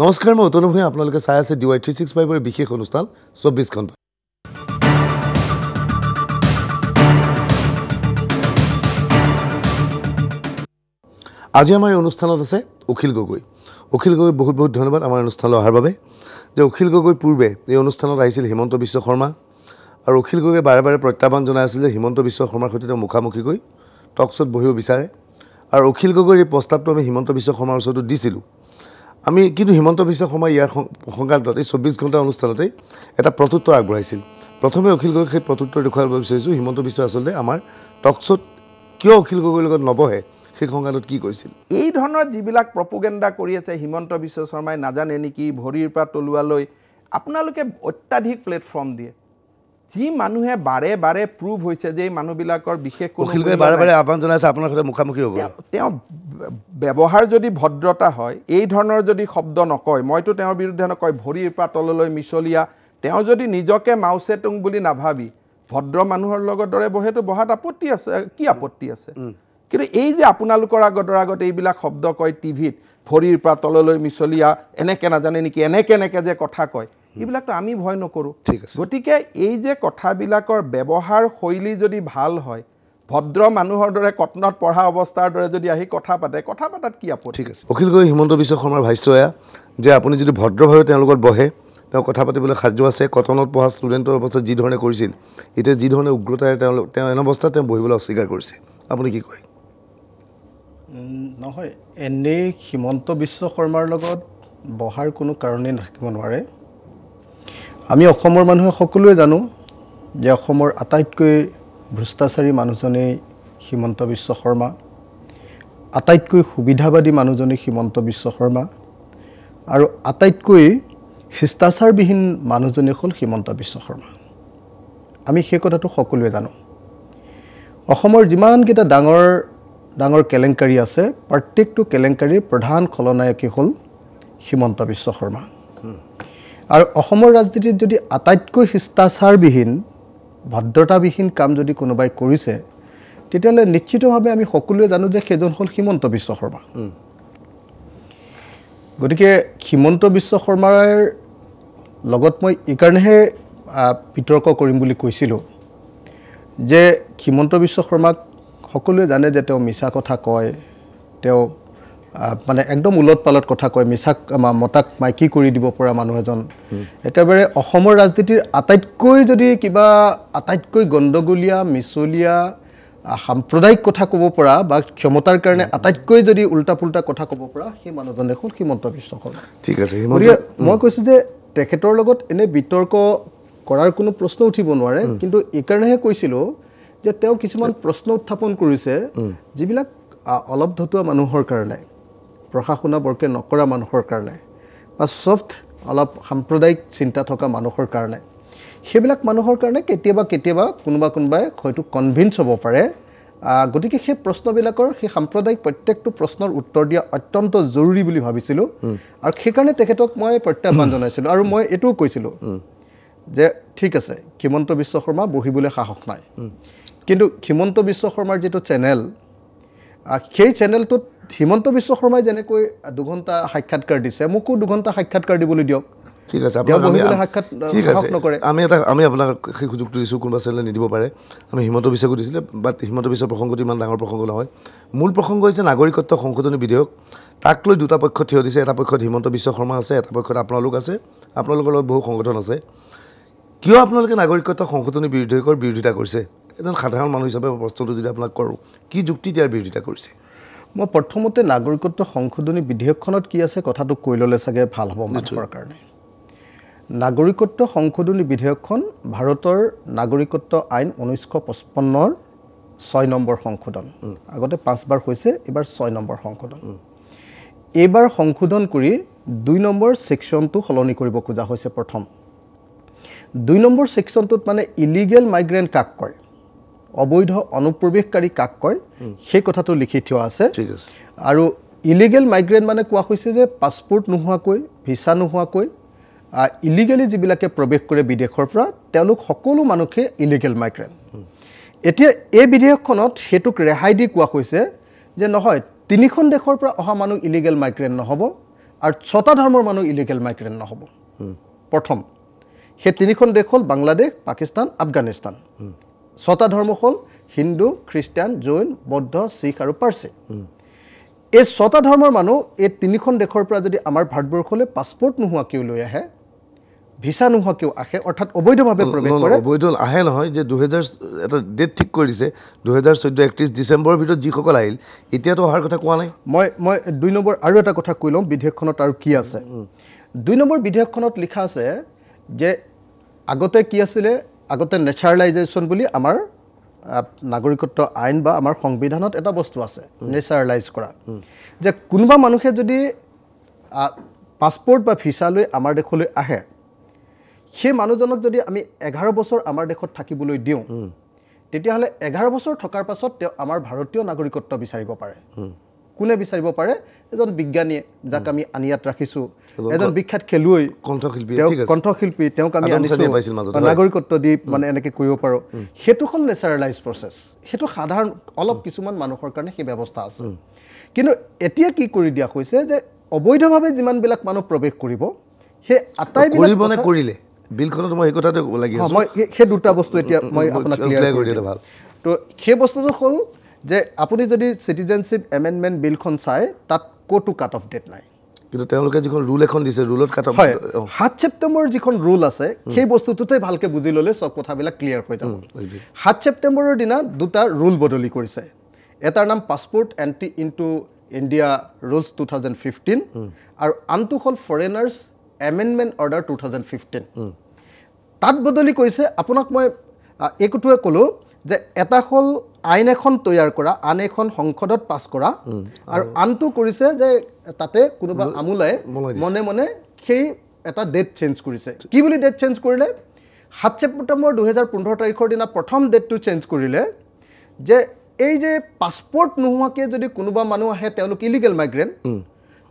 নমস্কাৰ মই অতনু ভূঞা আপোনালোকে চাই আছে ডি ৱাই থ্ৰী ছিক্স ফাইভৰ বিশেষ অনুষ্ঠান চৌব্বিছ ঘণ্টা। আজি আমাৰ এই অনুষ্ঠানত আছে অখিল গগৈ। অখিল গগৈ বহুত বহুত ধন্যবাদ আমাৰ অনুষ্ঠানলৈ অহাৰ বাবে। যে অখিল গগৈ পূৰ্বে এই অনুষ্ঠানত আহিছিল হিমন্ত বিশ্ব শৰ্মা। আৰু অখিল গগৈয়ে বাৰে বাৰে প্ৰত্যাহ্বান জনাই আছিল যে হিমন্ত বিশ্ব শৰ্মাৰ সৈতে তেওঁ মুখামুখিকৈ টক শ্ব'ত বহিব বিচাৰে। আৰু অখিল গগৈৰ এই প্ৰস্তাৱটো আমি হিমন্ত বিশ্ব শৰ্মাৰ ওচৰতো দিছিলোঁ। আমি কিন্তু হিমন্ত বিশ্ব শৰ্মাই ইয়াৰ সংক্ৰান্তত এই চৌব্বিছ ঘণ্টা অনুষ্ঠানতেই এটা প্ৰত্যুত্তৰ আগবঢ়াইছিল। প্ৰথমে অখিল গগৈক সেই প্ৰত্যুত্তৰ দেখুৱাব বিচাৰিছোঁ হিমন্ত বিশ্ব আচলতে আমাৰ টক শ্ব'ত কিয় অখিল গগৈৰ লগত নবহে সেই সংক্ৰান্তত কি কৈছিল? এই ধৰণৰ যিবিলাক প্ৰপোগেণ্ডা কৰি আছে হিমন্ত বিশ্ব শৰ্মাই নাজানে নেকি ভৰিৰ পৰা তলুৱালৈ আপোনালোকে অত্যাধিক প্লেটফৰ্ম দিয়ে। যি মানুহে বাৰে বাৰে প্ৰুভ হৈছে যে এই মানুহবিলাকৰ বিশেষ বাৰে। বাৰে আহ্বান জনাইছে আপোনাৰ সৈতে মুখামুখি হ'ব। তেওঁ- তেওঁ ব্যৱহাৰ যদি ভদ্ৰতা হয় এই ধৰণৰ যদি শব্দ নকয় মইতো তেওঁৰ বিৰুদ্ধে নকয় ভৰিৰ পৰা তললৈ মিছলীয়া তেওঁ যদি নিজকে মাউচেটুং বুলি নাভাবি ভদ্ৰ মানুহৰ লগত দৰে বহেতো বহাত আপত্তি আছে কি আপত্তি আছে? কিন্তু এই যে আপোনালোকৰ আগতৰ আগত এইবিলাক শব্দ কয় টিভিত ভৰিৰ পৰা তললৈ মিছলীয়া এনেকে নাজানে নেকি এনেকে এনেকে যে কথা কয় এইবিলাকতো আমি ভয় নকৰোঁ। ঠিক আছে। গতিকে এই যে কথাবিলাকৰ ব্যৱহাৰ শৈলী যদি ভাল হয় ভদ্ৰ মানুহৰ দৰে কটনত পঢ়া অৱস্থাৰ দৰে যদি আহি কথা পাতে কথা পাতাত কি আপত্তি? ঠিক আছে। অখিল গগৈ হিমন্ত বিশ্ব শৰ্মাৰ ভাষ্য এয়া যে আপুনি যদি ভদ্ৰভাৱে তেওঁৰ লগত বহে তেওঁ কথা পাতিবলৈ সাজু আছে কটনত পঢ়া ষ্টুডেণ্টৰ অৱস্থাত যি ধৰণে কৰিছিল এতিয়া যি ধৰণে উগ্ৰতাৰে তেওঁলোক তেওঁ এনে অৱস্থাত তেওঁ বহিবলৈ অস্বীকাৰ কৰিছে আপুনি কি কয়? নহয় এনেই হিমন্ত বিশ্ব শৰ্মাৰ লগত বহাৰ কোনো কাৰণেই নাথাকিব নোৱাৰে। আমি অসমৰ মানুহে সকলোৱে জানো যে অসমৰ আটাইতকৈ ভ্ৰষ্টাচাৰী মানুহজনেই হিমন্ত বিশ্ব শৰ্মা আটাইতকৈ সুবিধাবাদী মানুহজনেই হিমন্ত বিশ্ব শৰ্মা আৰু আটাইতকৈ শিষ্টাচাৰবিহীন মানুহজনেই হ'ল হিমন্ত বিশ্ব শৰ্মা। আমি সেই কথাটো সকলোৱে জানো। অসমৰ যিমানকেইটা ডাঙৰ ডাঙৰ কেলেংকাৰী আছে প্ৰত্যেকটো কেলেংকাৰীৰ প্ৰধান খলনায়কেই হ'ল হিমন্ত বিশ্ব শৰ্মা। আৰু অসমৰ ৰাজনীতিত যদি আটাইতকৈ শিষ্টাচাৰবিহীন ভদ্ৰতাবিহীন কাম যদি কোনোবাই কৰিছে তেতিয়াহ'লে নিশ্চিতভাৱে আমি সকলোৱে জানো যে সেইজন হ'ল হিমন্ত বিশ্ব শৰ্মা। গতিকে হিমন্ত বিশ্ব শৰ্মাৰ লগত মই এইকাৰণেহে বিতৰ্ক কৰিম বুলি কৈছিলোঁ যে হিমন্ত বিশ্ব শৰ্মাক সকলোৱে জানে যে তেওঁ মিছা কথা কয় তেওঁ মানে একদম ওলট পালট কথা কয় মিছাক মতাক মাইকী কৰি দিব পৰা মানুহ এজন। একেবাৰে অসমৰ ৰাজনীতিৰ আটাইতকৈ যদি কিবা আটাইতকৈ গণ্ডগোলীয়া মিছলীয়া সাম্প্ৰদায়িক কথা ক'ব পৰা বা ক্ষমতাৰ কাৰণে আটাইতকৈ যদি উল্টা পুল্টা কথা ক'ব পৰা সেই মানুহজনে হ'ল হিমন্ত বিশ্ব শৰ্মা। ঠিক আছে গতিকে মই কৈছোঁ যে তেখেতৰ লগত এনে বিতৰ্ক কৰাৰ কোনো প্ৰশ্ন উঠিব নোৱাৰে কিন্তু এইকাৰণেহে কৈছিলোঁ যে তেওঁ কিছুমান প্ৰশ্ন উত্থাপন কৰিছে যিবিলাক অলপ ধতুৱা মানুহৰ কাৰণে। পঢ়া শুনা বৰকৈ নকৰা মানুহৰ কাৰণে বা ছফ্ট অলপ সাম্প্ৰদায়িক চিন্তা থকা মানুহৰ কাৰণে। সেইবিলাক মানুহৰ কাৰণে কেতিয়াবা কেতিয়াবা কোনোবা কোনোবাই হয়তো কনভিন্স হ'ব পাৰে। গতিকে সেই প্ৰশ্নবিলাকৰ সেই সাম্প্ৰদায়িক প্ৰত্যেকটো প্ৰশ্নৰ উত্তৰ দিয়া অত্যন্ত জৰুৰী বুলি ভাবিছিলোঁ। আৰু সেইকাৰণে তেখেতক মই প্ৰত্যাহ্বান জনাইছিলোঁ। আৰু মই এইটোও কৈছিলোঁ যে ঠিক আছে হিমন্ত বিশ্ব শৰ্মা বহিবলৈ সাহস নাই। কিন্তু হিমন্ত বিশ্ব শৰ্মাৰ যিটো চেনেল সেই চেনেলটোত হিমন্ত বিশ্ব শৰ্মাই যেনেকৈ দুঘণ্টা সাক্ষাৎকাৰ দিছে মোকো দুঘণ্টা সাক্ষাৎকাৰ দিবলৈ দিয়ক। ঠিক আছে ঠিক আছে আমি এটা আমি আপোনাক সেই সুযোগটো দিছোঁ কোনোবা চেনেলে নিদিব পাৰে। আমি হিমন্ত বিশ্বকো দিছিলে বাট হিমন্ত বিশ্বৰ প্ৰসংগটো ইমান ডাঙৰ প্ৰসংগ নহয়। মূল প্ৰসংগ হৈছে নাগৰিকত্ব সংশোধনী বিধেয়ক। তাক লৈ দুটা পক্ষ থিয় দিছে এটা পক্ষত হিমন্ত বিশ্ব শৰ্মা আছে এটা পক্ষত আপোনালোক আছে। আপোনালোকৰ লগত বহু সংগঠন আছে। কিয় আপোনালোকে নাগৰিকত্ব সংশোধনী বিধেয়কৰ বিৰোধিতা কৰিছে? এজন সাধাৰণ মানুহ হিচাপে প্ৰশ্নটো যদি আপোনাক কৰোঁ কি যুক্তিত ইয়াৰ বিৰোধিতা কৰিছে? মই প্ৰথমতে নাগৰিকত্ব সংশোধনী বিধেয়কখনত কি আছে কথাটো কৈ ল'লে চাগে ভাল হ'ব মানুহৰ কাৰণে। নাগৰিকত্ব সংশোধনী বিধেয়কখন ভাৰতৰ নাগৰিকত্ব আইন ঊনৈছশ পঁচপন্নৰ ছয় নম্বৰ সংশোধন। আগতে পাঁচবাৰ হৈছে এইবাৰ ছয় নম্বৰ সংশোধন। এইবাৰ সংশোধন কৰি দুই নম্বৰ ছেকশ্যনটো সলনি কৰিব খোজা হৈছে প্ৰথম। দুই নম্বৰ ছেকশ্যনটোত মানে ইলিগেল মাইগ্ৰেণ্ট কাক কয়? অবৈধ অনুপ্ৰৱেশকাৰী কাক কয় সেই কথাটো লিখি থোৱা আছে। ঠিক আছে। আৰু ইলিগেল মাইগ্ৰেণ্ট মানে কোৱা হৈছে যে পাছপৰ্ট নোহোৱাকৈ ভিছা নোহোৱাকৈ ইলিগেলি যিবিলাকে প্ৰৱেশ কৰে বিদেশৰ পৰা তেওঁলোক সকলো মানুহে ইলিগেল মাইগ্ৰেণ্ট এতিয়া এই বিধেয়কখনত সেইটোক ৰেহাই দি কোৱা হৈছে যে নহয় তিনিখন দেশৰ পৰা অহা মানুহ ইলিগেল মাইগ্ৰেণ্ট নহ'ব আৰু ছটা ধৰ্মৰ মানুহ ইলিগেল মাইগ্ৰেণ্ট নহ'ব। প্ৰথম সেই তিনিখন দেশ হ'ল বাংলাদেশ পাকিস্তান আফগানিস্তান। ছটা ধৰ্ম হ'ল হিন্দু খ্ৰীষ্টান জৈন বৌদ্ধ শিখ আৰু পাৰ্চী। এই ছটা ধৰ্মৰ মানুহ এই তিনিখন দেশৰ পৰা যদি আমাৰ ভাৰতবৰ্ষলৈ পাছপৰ্ট নোহোৱাকৈও লৈ আহে ভিছা নোহোৱাকৈও আহে অৰ্থাৎ অবৈধভাৱে প্ৰৱেশ কৰে। অবৈধ আহে নহয় যে দুহেজাৰ এটা ডেট ঠিক কৰি দিছে দুহেজাৰ চৈধ্য একত্ৰিছ ডিচেম্বৰৰ ভিতৰত যিসকল আহিল এতিয়াতো অহাৰ কথা কোৱা নাই। মই মই দুই নম্বৰ আৰু এটা কথা কৈ লওঁ বিধেয়কখনত আৰু কি আছে। দুই নম্বৰ বিধেয়কখনত লিখা আছে যে আগতে কি আছিলে আগতে নেচাৰেলাইজেশ্যন বুলি আমাৰ নাগৰিকত্ব আইন বা আমাৰ সংবিধানত এটা বস্তু আছে নেচাৰেলাইজ কৰা। যে কোনোবা মানুহে যদি পাছপৰ্ট বা ভিছা লৈ আমাৰ দেশলৈ আহে সেই মানুহজনক যদি আমি এঘাৰ বছৰ আমাৰ দেশত থাকিবলৈ দিওঁ তেতিয়াহ'লে এঘাৰ বছৰ থকাৰ পাছত তেওঁ আমাৰ ভাৰতীয় নাগৰিকত্ব বিচাৰিব পাৰে। কোনে বিচাৰিব পাৰে এজন বিজ্ঞানীয়ে যাক আমি আনি ইয়াত ৰাখিছোঁ। এজন বিখ্যাত খেলুৱৈ। কণ্ঠশিল্পী কণ্ঠশিল্পী তেওঁক আমি। নাগৰিকত্ব দি মানে এনেকৈ কৰিব পাৰোঁ। সেইটো হ'ল নেচাৰেলাইজ প্ৰচেছ সেইটো সাধাৰণ অলপ কিছুমান মানুহৰ কাৰণে সেই ব্যৱস্থা আছে। কিন্তু এতিয়া কি কৰি দিয়া হৈছে যে অবৈধভাৱে যিমানবিলাক মানুহ প্ৰৱেশ কৰিব সেই আটাইবিলাক কৰিলে? বিলখনত মই সেই কথাটো লাগি মই সেই- দুটা বস্তু এতিয়া মই আপোনাক ক্লিয়াৰ কৰি দিলে ভাল। তো সেই বস্তুটো হ'ল যে আপুনি যদি চিটিজেনশ্বিপ এমেণ্ডমেণ্ট বিলখন চাই তাত ক'তো কাট অফ ডেট নাই। কিন্তু তেওঁলোকে যিখন ৰুল এখন দিছে ৰুলত কাট হয় সাত ছেপ্টেম্বৰৰ যিখন ৰুল আছে সেই বস্তুটোতে ভালকৈ বুজি ল'লে চব কথাবিলাক ক্লিয়াৰ হৈ যাব। সাত ছেপ্টেম্বৰৰ দিনা দুটা ৰুল বদলি কৰিছে। এটাৰ নাম passport entry into India rules two thousand fifteen আৰু আনটো হ'ল foreigners amendment order two thousand fifteen তাত বদলি কৰিছে আপোনাক মই এইটোৱে ক'লোঁ যে এটা হ'ল আইন এখন তৈয়াৰ কৰা আন এখন সংসদত পাছ কৰা আৰু আনটো কৰিছে যে তাতে কোনোবা আমোলাই। মনে মনে সেই এটা ডেট চেঞ্জ কৰিছে। কি বুলি ডেট চেঞ্জ কৰিলে? সাত ছেপ্টেম্বৰ দুহেজাৰ পোন্ধৰ তাৰিখৰ দিনা প্ৰথম ডেটটো চেঞ্জ কৰিলে যে এই যে পাছপৰ্ট নোহোৱাকৈ যদি কোনোবা মানুহ আহে তেওঁলোক ইলিগেল মাইগ্ৰেণ্ট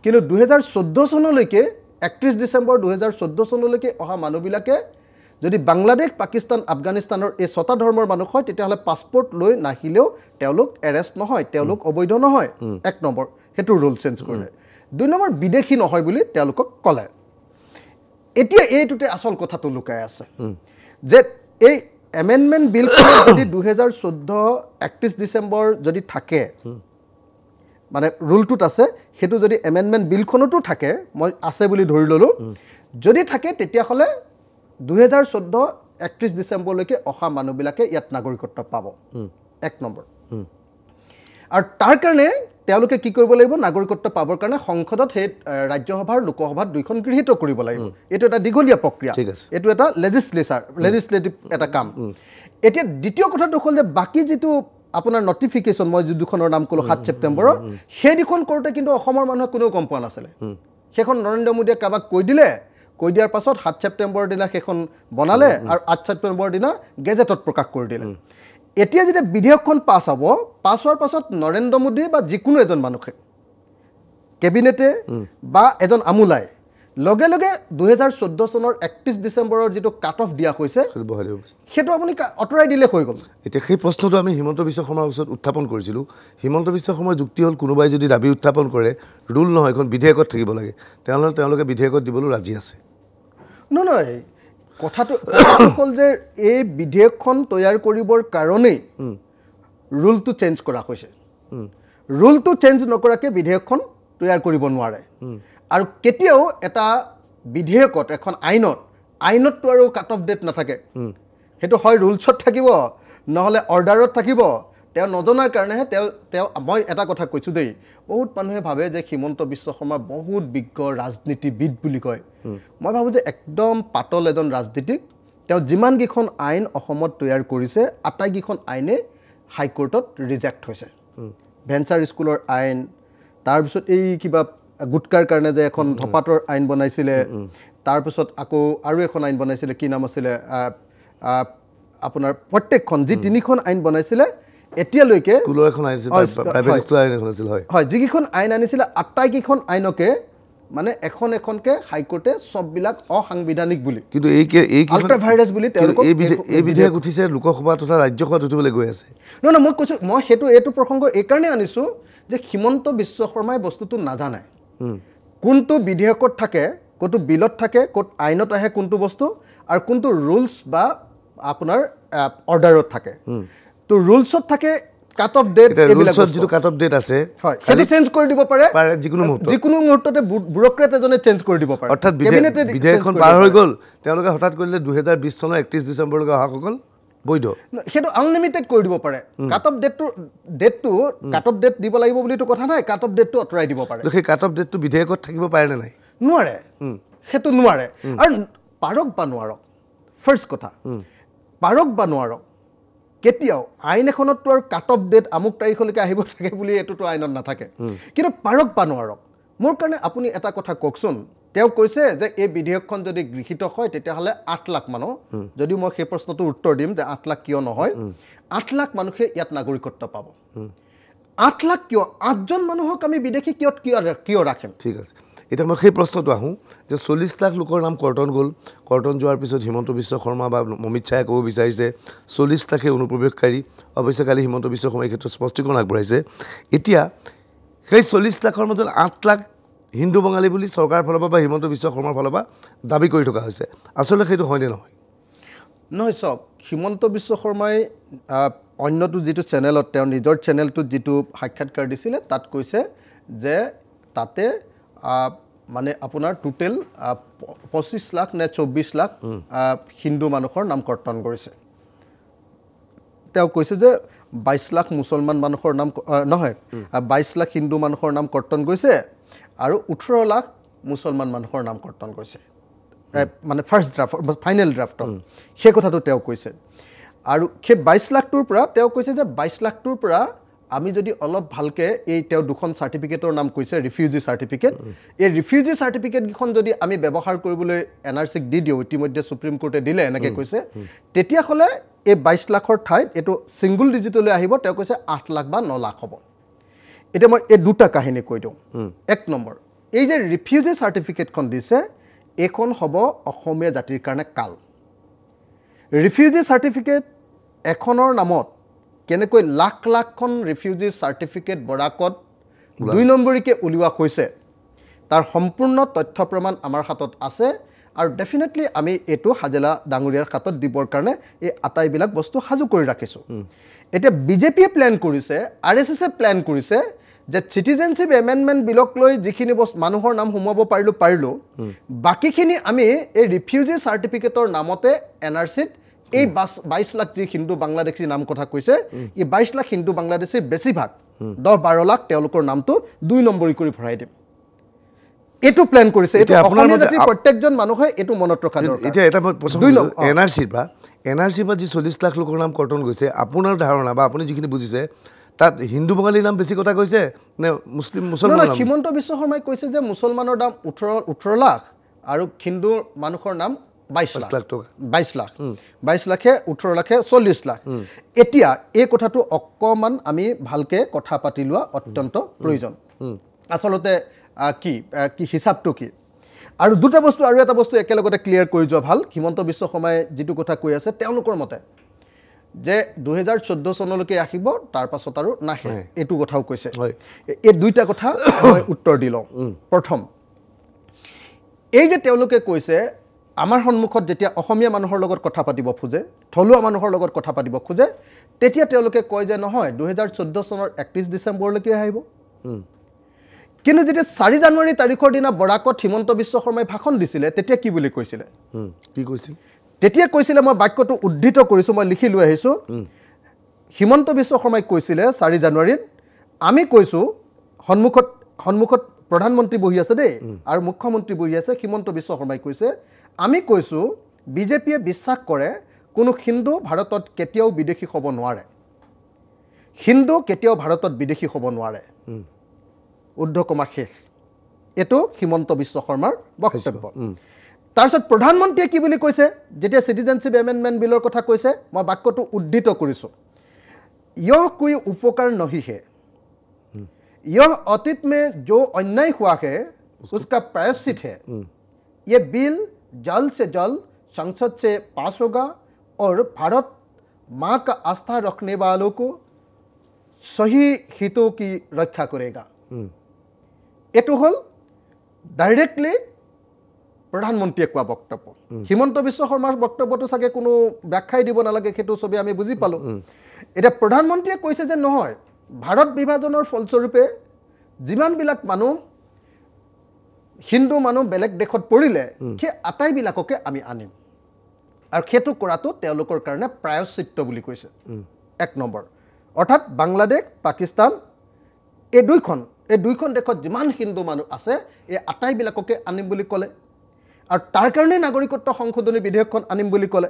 কিন্তু দুহেজাৰ চৈধ্য চনলৈকে একত্ৰিছ ডিচেম্বৰ দুহেজাৰ চৈধ্য চনলৈকে অহা মানুহবিলাকে যদি বাংলাদেশ পাকিস্তান আফগানিস্তানৰ এই ছটা ধৰ্মৰ মানুহ হয় তেতিয়াহ'লে পাছপৰ্ট লৈ নাহিলেও তেওঁলোক এৰেষ্ট নহয় তেওঁলোক অবৈধ নহয়। এক নম্বৰ সেইটো ৰুল চেঞ্জ কৰিলে। দুই নম্বৰ বিদেশী নহয় বুলি তেওঁলোকক ক'লে। এতিয়া এইটোতে আচল কথাটো লুকাই আছে। যে এই এমেণ্ডমেণ্ট বিলখনত যদি দুহেজাৰ চৈধ্য একত্ৰিছ ডিচেম্বৰ যদি থাকে মানে ৰুলটোত আছে সেইটো যদি এমেণ্ডমেণ্ট বিলখনতো থাকে মই আছে বুলি ধৰি ল'লোঁ যদি থাকে তেতিয়াহ'লে দুহেজাৰ চৈধ্য একত্ৰিছ ডিচেম্বৰলৈকে অহা মানুহবিলাকে ইয়াত নাগৰিকত্ব পাব। এক নম্বৰ। আৰু তাৰ কাৰণে তেওঁলোকে কি কৰিব লাগিব? নাগৰিকত্ব পাবৰ কাৰণে সংসদত সেই ৰাজ্যসভাৰ লোকসভাত দুইখন গৃহীত কৰিব লাগিব। এইটো এটা দীঘলীয়া প্ৰক্ৰিয়া। ঠিক আছে। এইটো এটা লেজিছলেচাৰ লেজিছলেটিভ এটা কাম। এতিয়া দ্বিতীয় কথাটো হ'ল যে বাকী যিটো আপোনাৰ নটিফিকেশ্যন মই যি দুখনৰ নাম ক'লোঁ সাত ছেপ্টেম্বৰৰ সেই দুখন কৰোঁতে কিন্তু অসমৰ মানুহে কোনেও গম পোৱা নাছিলে। সেইখন নৰেন্দ্ৰ মোদীয়ে কাৰোবাক কৈ দিলে কৈ দিয়াৰ পাছত সাত ছেপ্টেম্বৰৰ দিনা সেইখন বনালে আৰু আঠ ছেপ্টেম্বৰৰ দিনা গেজেটত প্ৰকাশ কৰি দিলে। এতিয়া যেতিয়া বিধেয়কখন পাছ হ'ব পাছ হোৱাৰ পাছত নৰেন্দ্ৰ মোদী বা যিকোনো এজন মানুহে কেবিনেটে বা এজন আমোলাই লগে লগে দুহেজাৰ চৈধ্য চনৰ একত্ৰিছ ডিচেম্বৰৰ যিটো কাট অফ দিয়া হৈছে সেইটো আপুনি আঁতৰাই দিলে হৈ গ'ল। এতিয়া সেই প্ৰশ্নটো আমি হিমন্ত বিশ্ব শৰ্মাৰ ওচৰত উত্থাপন কৰিছিলোঁ। হিমন্ত বিশ্ব শৰ্মাৰ যুক্তি হ'ল কোনোবাই যদি দাবী উত্থাপন কৰে ৰুল নহয় এখন বিধেয়কত থাকিব লাগে। তেনেহ'লে তেওঁলোকে বিধেয়কত দিবলৈ ৰাজি আছে। নহয় নহয় কথাটো হ'ল যে এই বিধেয়কখন তৈয়াৰ কৰিবৰ কাৰণেই ৰুলটো চেঞ্জ কৰা হৈছে। ৰুলটো চেঞ্জ নকৰাকৈ বিধেয়কখন তৈয়াৰ কৰিব নোৱাৰে। আৰু কেতিয়াও এটা বিধেয়কত এখন আইনত আইনততো আৰু কাট অফ ডেট নাথাকে। সেইটো হয় ৰুলছত থাকিব নহ'লে অৰ্ডাৰত থাকিব তেওঁ নজনাৰ কাৰণেহে তেওঁ তেওঁ মই এটা কথা কৈছোঁ দেই। বহুত মানুহে ভাবে যে হিমন্ত বিশ্ব শৰ্মা বহুত বিজ্ঞ ৰাজনীতিবিদ বুলি কয়। মই ভাবোঁ যে একদম পাতল এজন ৰাজনীতিক তেওঁ যিমানকেইখন আইন অসমত তৈয়াৰ কৰিছে আটাইকেইখন আইনে হাইকোৰ্টত ৰিজেক্ট হৈছে। ভেঞ্চাৰ স্কুলৰ আইন তাৰপিছত এই কিবা গুটকাৰ কাৰণে যে এখন ধপাতৰ আইন বনাইছিলে তাৰপিছত আকৌ আৰু এখন আইন বনাইছিলে কি নাম আছিলে আপোনাৰ প্ৰত্যেকখন যি তিনিখন আইন বনাইছিলে এতিয়ালৈকে স্কুলৰ এখন আহিছিল হয়, যিকেইখন আইন আনিছিলে আটাইকেইখন আইনকে মানে এখন এখনকে হাইকোৰ্টে চববিলাক অসাংবিধানিক বুলি। কিন্তু এই এই বুলি কিন্তু তেওঁলোকক এই বিধে- এই- এই বিধেয়ক উঠিছে লোকসভা তথা ৰাজ্যসভাত উঠিবলৈ গৈ আছে। নহয় নহয় মই কৈছোঁ মই সেইটো এইটো প্ৰসংগ এইকাৰণে আনিছোঁ যে হিমন্ত বিশ্ব শৰ্মাই বস্তুটো নাজানে। কোনটো বিধেয়কত থাকে কোনটো বিলত থাকে ক'ত আইনত আহে কোনটো বস্তু আৰু কোনটো ৰুলছ বা আপোনাৰ অৰ্ডাৰত থাকে। তো ৰুলছত থাকে কাট অফ ডেট ৰুলছত। যিটো কাট অফ ডেট আছে হয় সেইটো চেঞ্জ কৰি দিব পাৰে। পাৰে যিকোনো মুহূৰ্তত। যিকোনো মুহূৰ্ততে ব্যুৰক্ৰেট এজনে চেঞ্জ কৰি দিব পাৰে। অৰ্থাৎ কেবিনেটে বিধেয়কখন পাৰ হৈ। গ'ল তেওঁলোকে হঠাৎ কৰিলে দুহেজাৰ বিছ চনৰ একত্ৰিছ ডিচেম্বৰলৈকে অহাসকল বৈধ। সেইটো আনলিমিটেড কৰি দিব পাৰে। কাট অফ ডেটটো ডেটটো কাট অফ ডেট দিব লাগিব বুলিতো কথা নাই কাট অফ ডেটটো আঁতৰাই দিব পাৰে। সেই কাট অফ ডেটটো বিধেয়কত থাকিব পাৰে নে নাই? নোৱাৰে। সেইটো নোৱাৰে। আৰু পাৰক বা নোৱাৰক ফাৰ্ষ্ট কথা পাৰক বা নোৱাৰক কেতিয়াও আইন এখনততো আৰু কাট অফ ডেট আমুক তাৰিখলৈকে আহিব থাকে বুলি এইটোতো আইনত নাথাকে। কিন্তু পাৰক বা নোৱাৰক মোৰ কাৰণে আপুনি এটা কথা কওকচোন। তেওঁ কৈছে যে এই বিধেয়কখন যদি গৃহীত হয় তেতিয়াহ'লে আঠ লাখ মানুহ যদিও মই সেই প্ৰশ্নটোৰ উত্তৰ দিম যে আঠ লাখ কিয় নহয় আঠ লাখ মানুহে ইয়াত নাগৰিকত্ব পাব। আঠ লাখ কিয়? আঠজন মানুহক আমি বিদেশী কিয় কিয় কিয় ৰাখিম? ঠিক আছে। এতিয়া মই সেই প্ৰশ্নটো আহোঁ যে চল্লিছ লাখ লোকৰ নাম কৰ্তন গ'ল। কৰ্তন যোৱাৰ পিছত হিমন্ত বিশ্ব শৰ্মা বা অমিত শ্বাহে ক'ব বিচাৰিছে চল্লিছ লাখে অনুপ্ৰৱেশকাৰী। অৱশ্যে কালি হিমন্ত বিশ্ব শৰ্মাই এই ক্ষেত্ৰত স্পষ্টীকৰণ আগবঢ়াইছে। এতিয়া সেই চল্লিছ লাখৰ মাজত আঠ লাখ হিন্দু বঙালী বুলি চৰকাৰৰ ফালৰ পৰা বা হিমন্ত বিশ্ব শৰ্মাৰ ফালৰ পৰা দাবী কৰি থকা হৈছে। আচলতে সেইটো হয়নে নহয়? নহয় চাওক হিমন্ত বিশ্ব শৰ্মাই অন্যটো যিটো চেনেলত তেওঁ নিজৰ চেনেলটোত যিটো সাক্ষাৎকাৰ দিছিলে তাত কৈছে যে তাতে মানে আপোনাৰ টোটেল পঁচিছ লাখ নে চৌব্বিছ লাখ হিন্দু মানুহৰ নাম কৰ্তন কৰিছে। তেওঁ কৈছে যে বাইছ লাখ মুছলমান মানুহৰ নাম নহয় বাইছ লাখ হিন্দু মানুহৰ নাম কৰ্তন গৈছে আৰু ওঠৰ লাখ মুছলমান মানুহৰ নাম কৰ্তন গৈছে মানে ফাৰ্ষ্ট ড্ৰাফ্ট ফাইনেল ড্ৰাফ্টত সেই কথাটো তেওঁ কৈছে। আৰু সেই বাইছ লাখটোৰ পৰা তেওঁ কৈছে যে বাইছ লাখটোৰ পৰা আমি যদি অলপ ভালকৈ এই তেওঁ দুখন চাৰ্টিফিকেটৰ নাম কৈছে ৰিফিউজি চাৰ্টিফিকেট এই ৰিফিউজি চাৰ্টিফিকেটকেইখন যদি আমি ব্যৱহাৰ কৰিবলৈ এন আৰ চিক দি দিওঁ ইতিমধ্যে ছুপ্ৰিম কোৰ্টে দিলে এনেকৈ কৈছে তেতিয়াহ'লে এই বাইছ লাখৰ ঠাইত এইটো ছিংগুল ডিজিটলৈ আহিব তেওঁ কৈছে আঠ লাখ বা ন লাখ হ'ব। এতিয়া মই এই দুটা কাহিনী কৈ দিওঁ। এক নম্বৰ এই যে ৰিফিউজি চাৰ্টিফিকেটখন দিছে এইখন হ'ব অসমীয়া জাতিৰ কাৰণে কাল। ৰিফিউজি চাৰ্টিফিকেট এখনৰ নামত কেনেকৈ লাখ লাখখন ৰিফিউজি চাৰ্টিফিকেট বৰাকত দুই নম্বৰীকৈ উলিওৱা হৈছে তাৰ সম্পূৰ্ণ তথ্য প্ৰমাণ আমাৰ হাতত আছে আৰু ডেফিনেটলি আমি এইটো হাজেলা ডাঙৰীয়াৰ হাতত দিবৰ কাৰণে এই আটাইবিলাক বস্তু সাজু কৰি ৰাখিছোঁ। এতিয়া বিজেপিয়ে প্লেন কৰিছে আৰ এছ এছে প্লেন কৰিছে যে চিটিজেনশ্বিপ এমেণ্ডমেণ্ট বিলক লৈ যিখিনি বস্তু মানুহৰ নাম সোমোৱাব পাৰিলোঁ পাৰিলোঁ। বাকীখিনি আমি এই ৰিফিউজি চাৰ্টিফিকেটৰ নামতে এন আৰ চিত এই বাছ বাইছ লাখ যি হিন্দু বাংলাদেশী নাম কথা কৈছে এই বাইছ লাখ হিন্দু বাংলাদেশীৰ বেছিভাগ দহ বাৰ লাখ তেওঁলোকৰ নামটো দুই নম্বৰী কৰি ভৰাই দিম। এইটো প্লেন কৰিছে প্ৰত্যেকজন মানুহে এইটো মনত ৰখা এতিয়া এটা। এন আৰ চিৰ পৰা এন আৰ চিৰ পৰা যি চল্লিছ লাখ লোকৰ নাম কৰ্তন গৈছে আপোনাৰ ধাৰণা বা আপুনি যিখিনি বুজিছে তাত হিন্দু বঙালীৰ নাম বেছি কথা কৈছে নে মুছলিম নাম? হিমন্ত বিশ্ব শৰ্মাই কৈছে যে মুছলমানৰ দাম ওঠৰ ওঠৰ লাখ আৰু হিন্দু মানুহৰ নাম বাইছ লাখ। লাখ টকা। বাইছ লাখ। বাইছ লাখে ওঠৰ লাখে চল্লিছ লাখ। এতিয়া এই কথাটো অকণমান আমি ভালকৈ কথা পাতি লোৱা অত্যন্ত প্ৰয়োজন। আচলতে কি কি হিচাপটো কি? আৰু দুটা বস্তু আৰু এটা বস্তু একেলগতে ক্লিয়াৰ কৰি যোৱা ভাল। হিমন্ত বিশ্ব শৰ্মাই যিটো কথা কৈ আছে তেওঁলোকৰ মতে যে দুহেজাৰ চৈধ্য চনলৈকে আহিব তাৰ পাছত আৰু নাহে। এইটো কথাও কৈছে। এই দুইটা কথা মই উত্তৰ দি লওঁ। প্ৰথম এই যে তেওঁলোকে কৈছে আমাৰ সন্মুখত যেতিয়া অসমীয়া মানুহৰ লগত কথা পাতিব খোজে থলুৱা মানুহৰ লগত কথা পাতিব খোজে তেতিয়া তেওঁলোকে কয় যে নহয় দুহেজাৰ চৈধ্য চনৰ একত্ৰিছ ডিচেম্বৰলৈকে আহিব। কিন্তু যেতিয়া চাৰি জানুৱাৰী তাৰিখৰ দিনা বৰাকত হিমন্ত বিশ্ব শৰ্মাই ভাষণ দিছিলে তেতিয়া কি বুলি কৈছিলে? কি কৈছিল? তেতিয়া কৈছিলে মই বাক্যটো উদ্ধৃত কৰিছোঁ মই লিখি লৈ আহিছোঁ। হিমন্ত বিশ্ব শৰ্মাই কৈছিলে চাৰি জানুৱাৰীত আমি কৈছোঁ সন্মুখত সন্মুখত প্ৰধানমন্ত্ৰী বহি আছে দেই আৰু মুখ্যমন্ত্ৰী বহি আছে হিমন্ত বিশ্ব শৰ্মাই কৈছে আমি কৈছোঁ বিজেপিয়ে বিশ্বাস কৰে কোনো হিন্দু ভাৰতত কেতিয়াও বিদেশী হ'ব নোৱাৰে। হিন্দু কেতিয়াও ভাৰতত বিদেশী হ'ব নোৱাৰে। উদ্ধকমা শেষ এইটো হিমন্ত বিশ্ব শৰ্মাৰ বক্তব্য। তাৰপিছত প্ৰধানমন্ত্ৰীয়ে কি বুলি কৈছে? যেতিয়া চিটিজেনশ্বিপ এমেণ্ডমেণ্ট বিলৰ কথা কৈছে মই বাক্যটো উদ্ধৃত কৰিছোঁ। য় কুই উপকাৰ নহিহে यह अतीत में जो अन्याय हुआ है उसका प्रायश्चित है ये बिल जल्द से जल्द संसद से पास होगा और भारत माँ का आस्था रखने वालों को सही हितों की रक्षा करेगा এইটো হ'ল ডাইৰেক্টলি প্ৰধানমন্ত্ৰীয়ে কোৱা বক্তব্য হিমন্ত বিশ্ব শৰ্মাৰ বক্তব্যটো চাগে কোনো ব্যাখ্যাই দিব নালাগে সেইটো ছবি আমি বুজি পালোঁ এতিয়া প্ৰধানমন্ত্ৰীয়ে কৈছে যে নহয় ভাৰত বিভাজনৰ ফলস্বৰূপে যিমানবিলাক মানুহ হিন্দু মানুহ বেলেগ দেশত পৰিলে সেই আটাইবিলাককে আমি আনিম। আৰু সেইটো কৰাটো তেওঁলোকৰ কাৰণে প্ৰায়শ্চিত্ত বুলি কৈছে। এক নম্বৰ। অৰ্থাৎ বাংলাদেশ পাকিস্তান এই দুইখন এই দুইখন দেশত যিমান হিন্দু মানুহ আছে এই আটাইবিলাককে আনিম বুলি ক'লে। আৰু তাৰ কাৰণেই নাগৰিকত্ব সংশোধনী বিধেয়কখন আনিম বুলি ক'লে।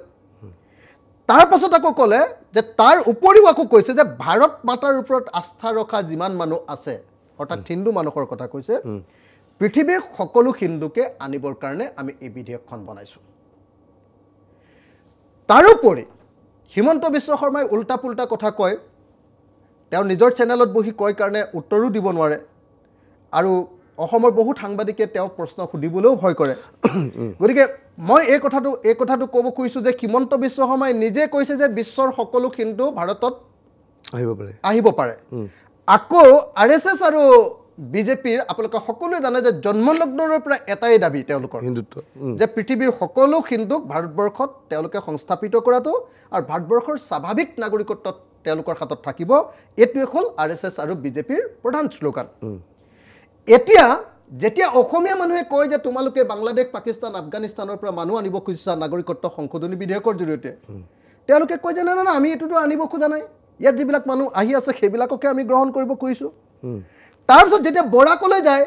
তাৰ পাছত আকৌ ক'লে যে তাৰ উপৰিও আকৌ কৈছে যে ভাৰত মাতাৰ ওপৰত আস্থা ৰখা যিমান মানুহ আছে অৰ্থাৎ হিন্দু মানুহৰ কথা কৈছে পৃথিৱীৰ সকলো হিন্দুকে আনিবৰ কাৰণে আমি এই বিধেয়কখন বনাইছোঁ। তাৰোপৰি হিমন্ত বিশ্ব শৰ্মাই উল্টা পুল্টা কথা কয় তেওঁ নিজৰ চেনেলত বহি কয় কাৰণে উত্তৰো দিব নোৱাৰে আৰু অসমৰ বহুত সাংবাদিকে তেওঁক প্ৰশ্ন সুধিবলৈও ভয় কৰে। গতিকে মই এই কথাটো এই কথাটো ক'ব খুজিছোঁ যে হিমন্ত বিশ্ব শৰ্মাই নিজে কৈছে যে বিশ্বৰ সকলো হিন্দু ভাৰতত আহিব পাৰে। আহিব পাৰে। আকৌ আৰ এছ এছ আৰু বিজেপিৰ আপোনালোকে সকলোৱে জানে যে জন্মলগ্নৰে পৰা এটাই দাবী তেওঁলোকৰ। হিন্দুত্ব যে পৃথিৱীৰ সকলো হিন্দুক ভাৰতবৰ্ষত তেওঁলোকে সংস্থাপিত কৰাটো আৰু ভাৰতবৰ্ষৰ স্বাভাৱিক নাগৰিকত্ব তেওঁলোকৰ হাতত থাকিব এইটোৱে হ'ল আৰ এছ এছ আৰু বিজেপিৰ প্ৰধান শ্লোগান। এতিয়া যেতিয়া অসমীয়া মানুহে কয় যে তোমালোকে বাংলাদেশ পাকিস্তান আফগানিস্তানৰ পৰা মানুহ আনিব খুজিছা নাগৰিকত্ব সংশোধনী বিধেয়কৰ জৰিয়তে তেওঁলোকে কয় যে নাই নাই আমি এইটোতো আনিব খোজা নাই। ইয়াত যিবিলাক মানুহ আহি আছে সেইবিলাককে আমি গ্ৰহণ কৰিব খুজিছোঁ। তাৰপিছত যেতিয়া বৰাকলৈ যায়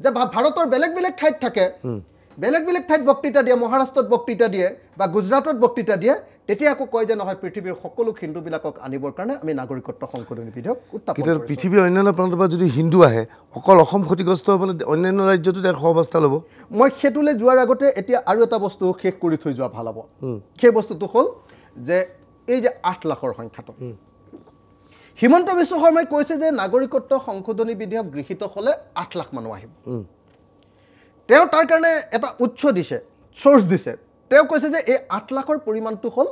যে ভাৰতৰ বেলেগ বেলেগ ঠাইত থাকে বেলেগ বেলেগ ঠাইত বক্তৃতা দিয়ে মহাৰাষ্ট্ৰত বক্তৃতা দিয়ে বা গুজৰাটত বক্তৃতা দিয়ে তেতিয়া আকৌ কয় যে নহয় পৃথিৱীৰ সকলো হিন্দুবিলাকক আনিবৰ কাৰণে আমি নাগৰিকত্ব সংশোধনী বিধেয়ক উত্থাপন কিন্তু। পৃথিৱীৰ অন্যান্য প্ৰান্তৰ পৰা যদি হিন্দু আহে অকল অসম ক্ষতিগ্ৰস্ত হ'বনে অন্যান্য ৰাজ্যতো তাৰ সহাৱস্থা ল'ব? মই সেইটোলৈ যোৱাৰ আগতে এতিয়া আৰু এটা বস্তু শেষ কৰি থৈ যোৱা ভাল হ'ব। সেই বস্তুটো হ'ল যে এই যে আঠ লাখৰ সংখ্যাটো। হিমন্ত বিশ্ব শৰ্মাই কৈছে যে নাগৰিকত্ব সংশোধনী বিধেয়ক গৃহীত হ'লে আঠ লাখ মানুহ আহিব। তেওঁ তাৰ কাৰণে এটা উৎস দিছে চ'ৰ্চ দিছে। তেওঁ কৈছে যে এই আঠ লাখৰ পৰিমাণটো হ'ল